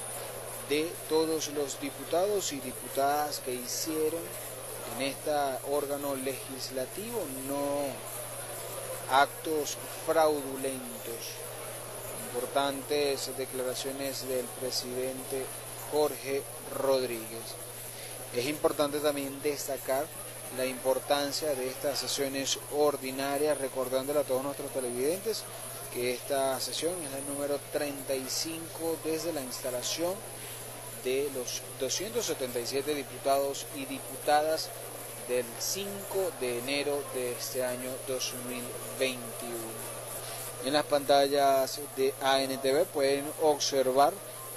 Speaker 14: de todos los diputados y diputadas que hicieron en este órgano legislativo no actos fraudulentos. Importantes declaraciones del presidente Jorge Rodríguez. Es importante también destacar la importancia de estas sesiones ordinarias, recordándole a todos nuestros televidentes que esta sesión es la número 35 desde la instalación de los 277 diputados y diputadas del 5 de enero de este año 2021. En las pantallas de ANTV pueden observar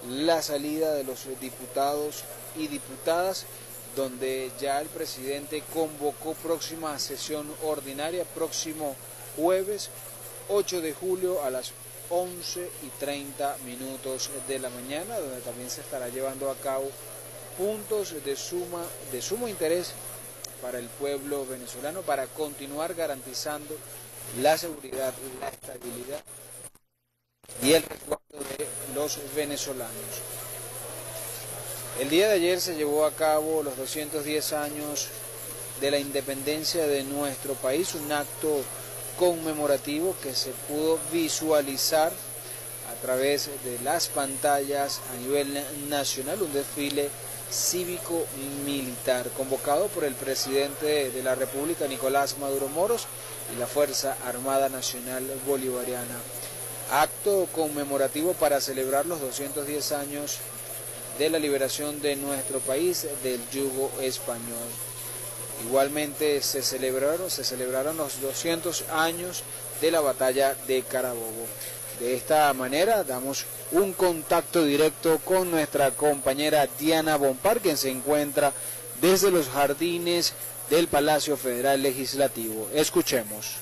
Speaker 14: la salida de los diputados y diputadas donde ya el presidente convocó próxima sesión ordinaria, próximo jueves 8 de julio a las 11 y 30 minutos de la mañana, donde también se estará llevando a cabo puntos de, suma, de sumo interés para el pueblo venezolano para continuar garantizando la seguridad, la estabilidad y el resguardo de los venezolanos. El día de ayer se llevó a cabo los 210 años de la independencia de nuestro país, un acto conmemorativo que se pudo visualizar a través de las pantallas a nivel nacional, un desfile cívico militar convocado por el presidente de la República, Nicolás Maduro Moros, y la Fuerza Armada Nacional Bolivariana. Acto conmemorativo para celebrar los 210 años de la liberación de nuestro país del yugo español. Igualmente se celebraron, se celebraron los 200 años de la batalla de Carabobo. De esta manera damos un contacto directo con nuestra compañera Diana Bompar, quien se encuentra desde los jardines del Palacio Federal Legislativo. Escuchemos.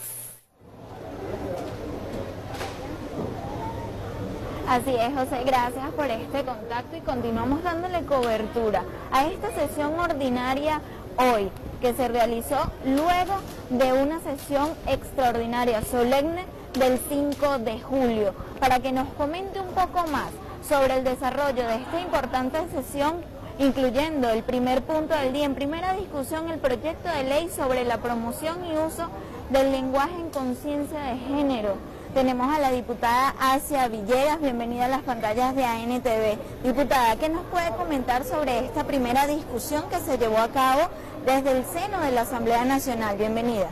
Speaker 15: Así es, José, gracias por este contacto y continuamos dándole cobertura a esta sesión ordinaria hoy, que se realizó luego de una sesión extraordinaria solemne del 5 de julio, para que nos comente un poco más sobre el desarrollo de esta importante sesión, incluyendo el primer punto del día en primera discusión, el proyecto de ley sobre la promoción y uso del lenguaje en conciencia de género. Tenemos a la diputada Asia Villegas, bienvenida a las pantallas de ANTV. Diputada, ¿qué nos puede comentar sobre esta primera discusión que se llevó a cabo desde el seno de la Asamblea Nacional? Bienvenida.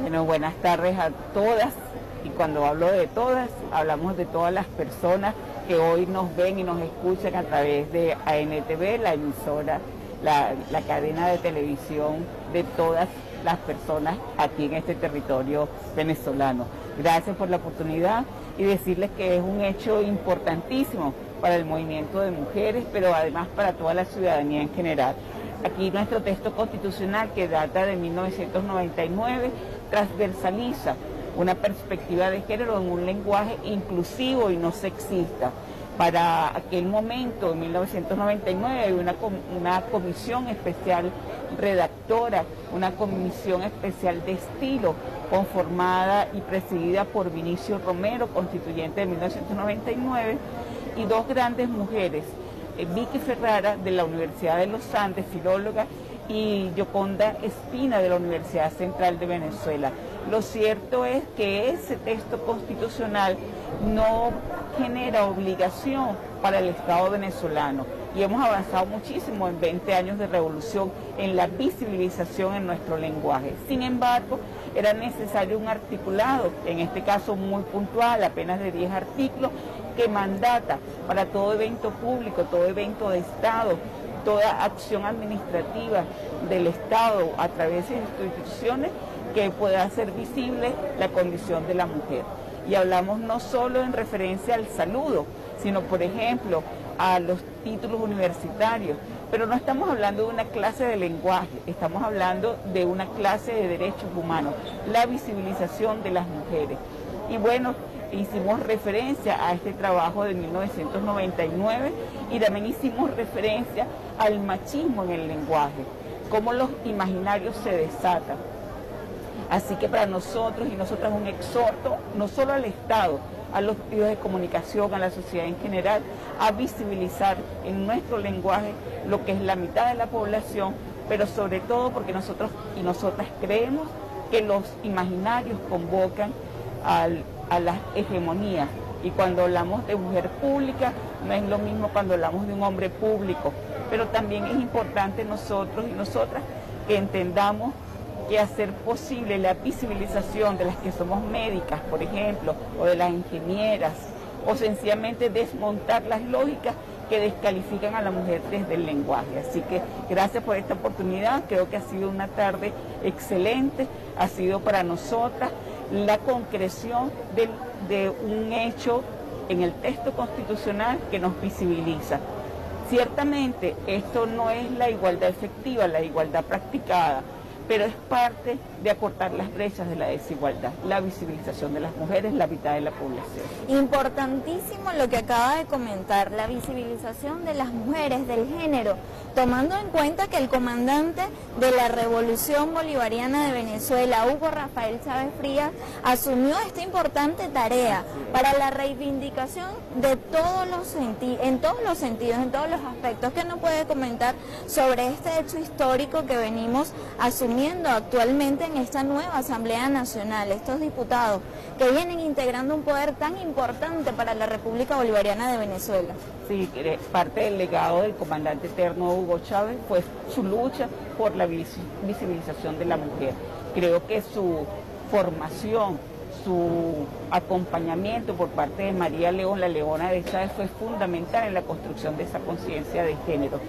Speaker 16: Bueno, buenas tardes a todas y cuando hablo de todas, hablamos de todas las personas que hoy nos ven y nos escuchan a través de ANTV, la emisora la, cadena de televisión de todas las personas aquí en este territorio venezolano. Gracias por la oportunidad y decirles que es un hecho importantísimo para el movimiento de mujeres, pero además para toda la ciudadanía en general. Aquí nuestro texto constitucional, que data de 1999, transversaliza una perspectiva de género en un lenguaje inclusivo y no sexista. Para aquel momento, en 1999, hay una, una comisión especial redactora, una comisión especial de estilo, conformada y presidida por Vinicio Romero, constituyente de 1999, y dos grandes mujeres, Vicky Ferrara de la Universidad de los Andes, filóloga, y Yoconda Espina de la Universidad Central de Venezuela. Lo cierto es que ese texto constitucional no genera obligación para el Estado venezolano y hemos avanzado muchísimo en 20 años de revolución en la visibilización en nuestro lenguaje. Sin embargo, era necesario un articulado, en este caso muy puntual, apenas de 10 artículos, que mandata para todo evento público, todo evento de Estado, toda acción administrativa del Estado a través de instituciones que pueda hacer visible la condición de la mujer. Y hablamos no solo en referencia al saludo, sino por ejemplo a los títulos universitarios. Pero no estamos hablando de una clase de lenguaje, estamos hablando de una clase de derechos humanos, la visibilización de las mujeres. Y bueno, hicimos referencia a este trabajo de 1999 y también hicimos referencia al machismo en el lenguaje, cómo los imaginarios se desatan. Así que para nosotros y nosotras un exhorto, no solo al Estado, a los medios de comunicación, a la sociedad en general, a visibilizar en nuestro lenguaje lo que es la mitad de la población, pero sobre todo porque nosotros y nosotras creemos que los imaginarios convocan a la hegemonía. Y cuando hablamos de mujer pública, no es lo mismo cuando hablamos de un hombre público. Pero también es importante nosotros y nosotras que entendamos que hacer posible la visibilización de las que somos médicas, por ejemplo, o de las ingenieras, o sencillamente desmontar las lógicas que descalifican a la mujer desde el lenguaje. Así que gracias por esta oportunidad, creo que ha sido una tarde excelente, ha sido para nosotras la concreción de, de un hecho en el texto constitucional que nos visibiliza. Ciertamente esto no es la igualdad efectiva, la igualdad practicada, pero es parte de acortar las brechas de la desigualdad, la visibilización de las mujeres, la mitad de la población.
Speaker 15: Importantísimo lo que acaba de comentar, la visibilización de las mujeres, del género, tomando en cuenta que el comandante de la Revolución Bolivariana de Venezuela, Hugo Rafael Chávez Frías, asumió esta importante tarea para la reivindicación de todos los en todos los sentidos, en todos los aspectos. ¿Qué nos puede comentar sobre este hecho histórico que venimos asumiendo actualmente en esta nueva Asamblea Nacional, estos diputados que vienen integrando un poder tan importante para la República Bolivariana de Venezuela?
Speaker 16: Sí, parte del legado del comandante eterno Hugo Chávez fue su lucha por la visibilización de la mujer. Creo que su formación, su acompañamiento por parte de María León, la leona de Chávez, fue fundamental en la construcción de esa conciencia de género.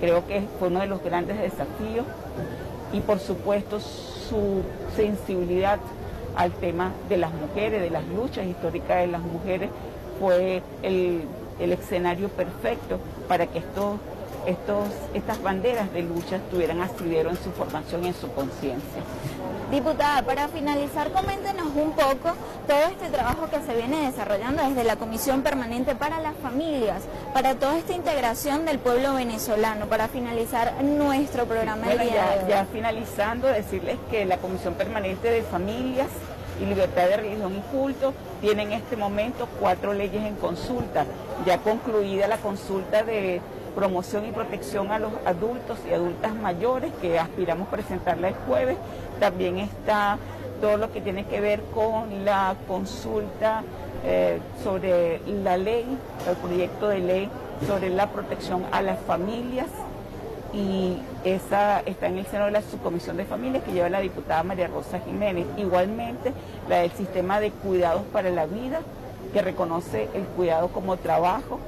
Speaker 16: Creo que fue uno de los grandes desafíos. Y por supuesto su sensibilidad al tema de las mujeres, de las luchas históricas de las mujeres, fue el el escenario perfecto para que estos, estos, estas banderas de lucha tuvieran asidero en su formación y en su conciencia.
Speaker 15: Diputada, para finalizar, coméntenos un poco todo este trabajo que se viene desarrollando desde la Comisión Permanente para las Familias, para toda esta integración del pueblo venezolano, para finalizar nuestro programa
Speaker 16: de ya, ya finalizando, decirles que la Comisión Permanente de Familias y Libertad de Religión y Culto tiene en este momento cuatro leyes en consulta. Ya concluida la consulta de promoción y protección a los adultos y adultas mayores que aspiramos presentarla el jueves. También está todo lo que tiene que ver con la consulta eh, sobre la ley, el proyecto de ley sobre la protección a las familias y esa está en el seno de la subcomisión de familias que lleva la diputada María Rosa Jiménez. Igualmente la del sistema de cuidados para la vida, que reconoce el cuidado como trabajo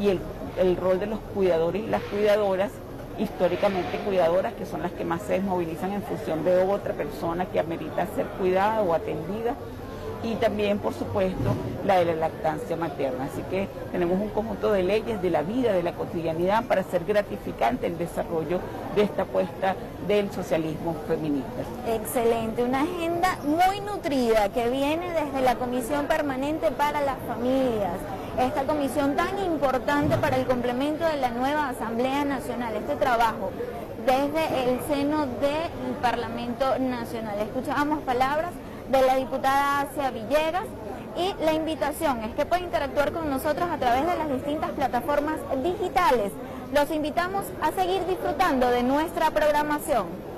Speaker 16: y el, el rol de los cuidadores y las cuidadoras históricamente cuidadoras, que son las que más se desmovilizan en función de otra persona que amerita ser cuidada o atendida y también, por supuesto, la de la lactancia materna. Así que tenemos un conjunto de leyes de la vida, de la cotidianidad, para hacer gratificante el desarrollo de esta apuesta del socialismo feminista.
Speaker 15: Excelente, una agenda muy nutrida que viene desde la Comisión Permanente para las Familias esta comisión tan importante para el complemento de la nueva Asamblea Nacional, este trabajo desde el seno del Parlamento Nacional. Escuchábamos palabras de la diputada Asia Villegas y la invitación es que pueda interactuar con nosotros a través de las distintas plataformas digitales. Los invitamos a seguir disfrutando de nuestra programación.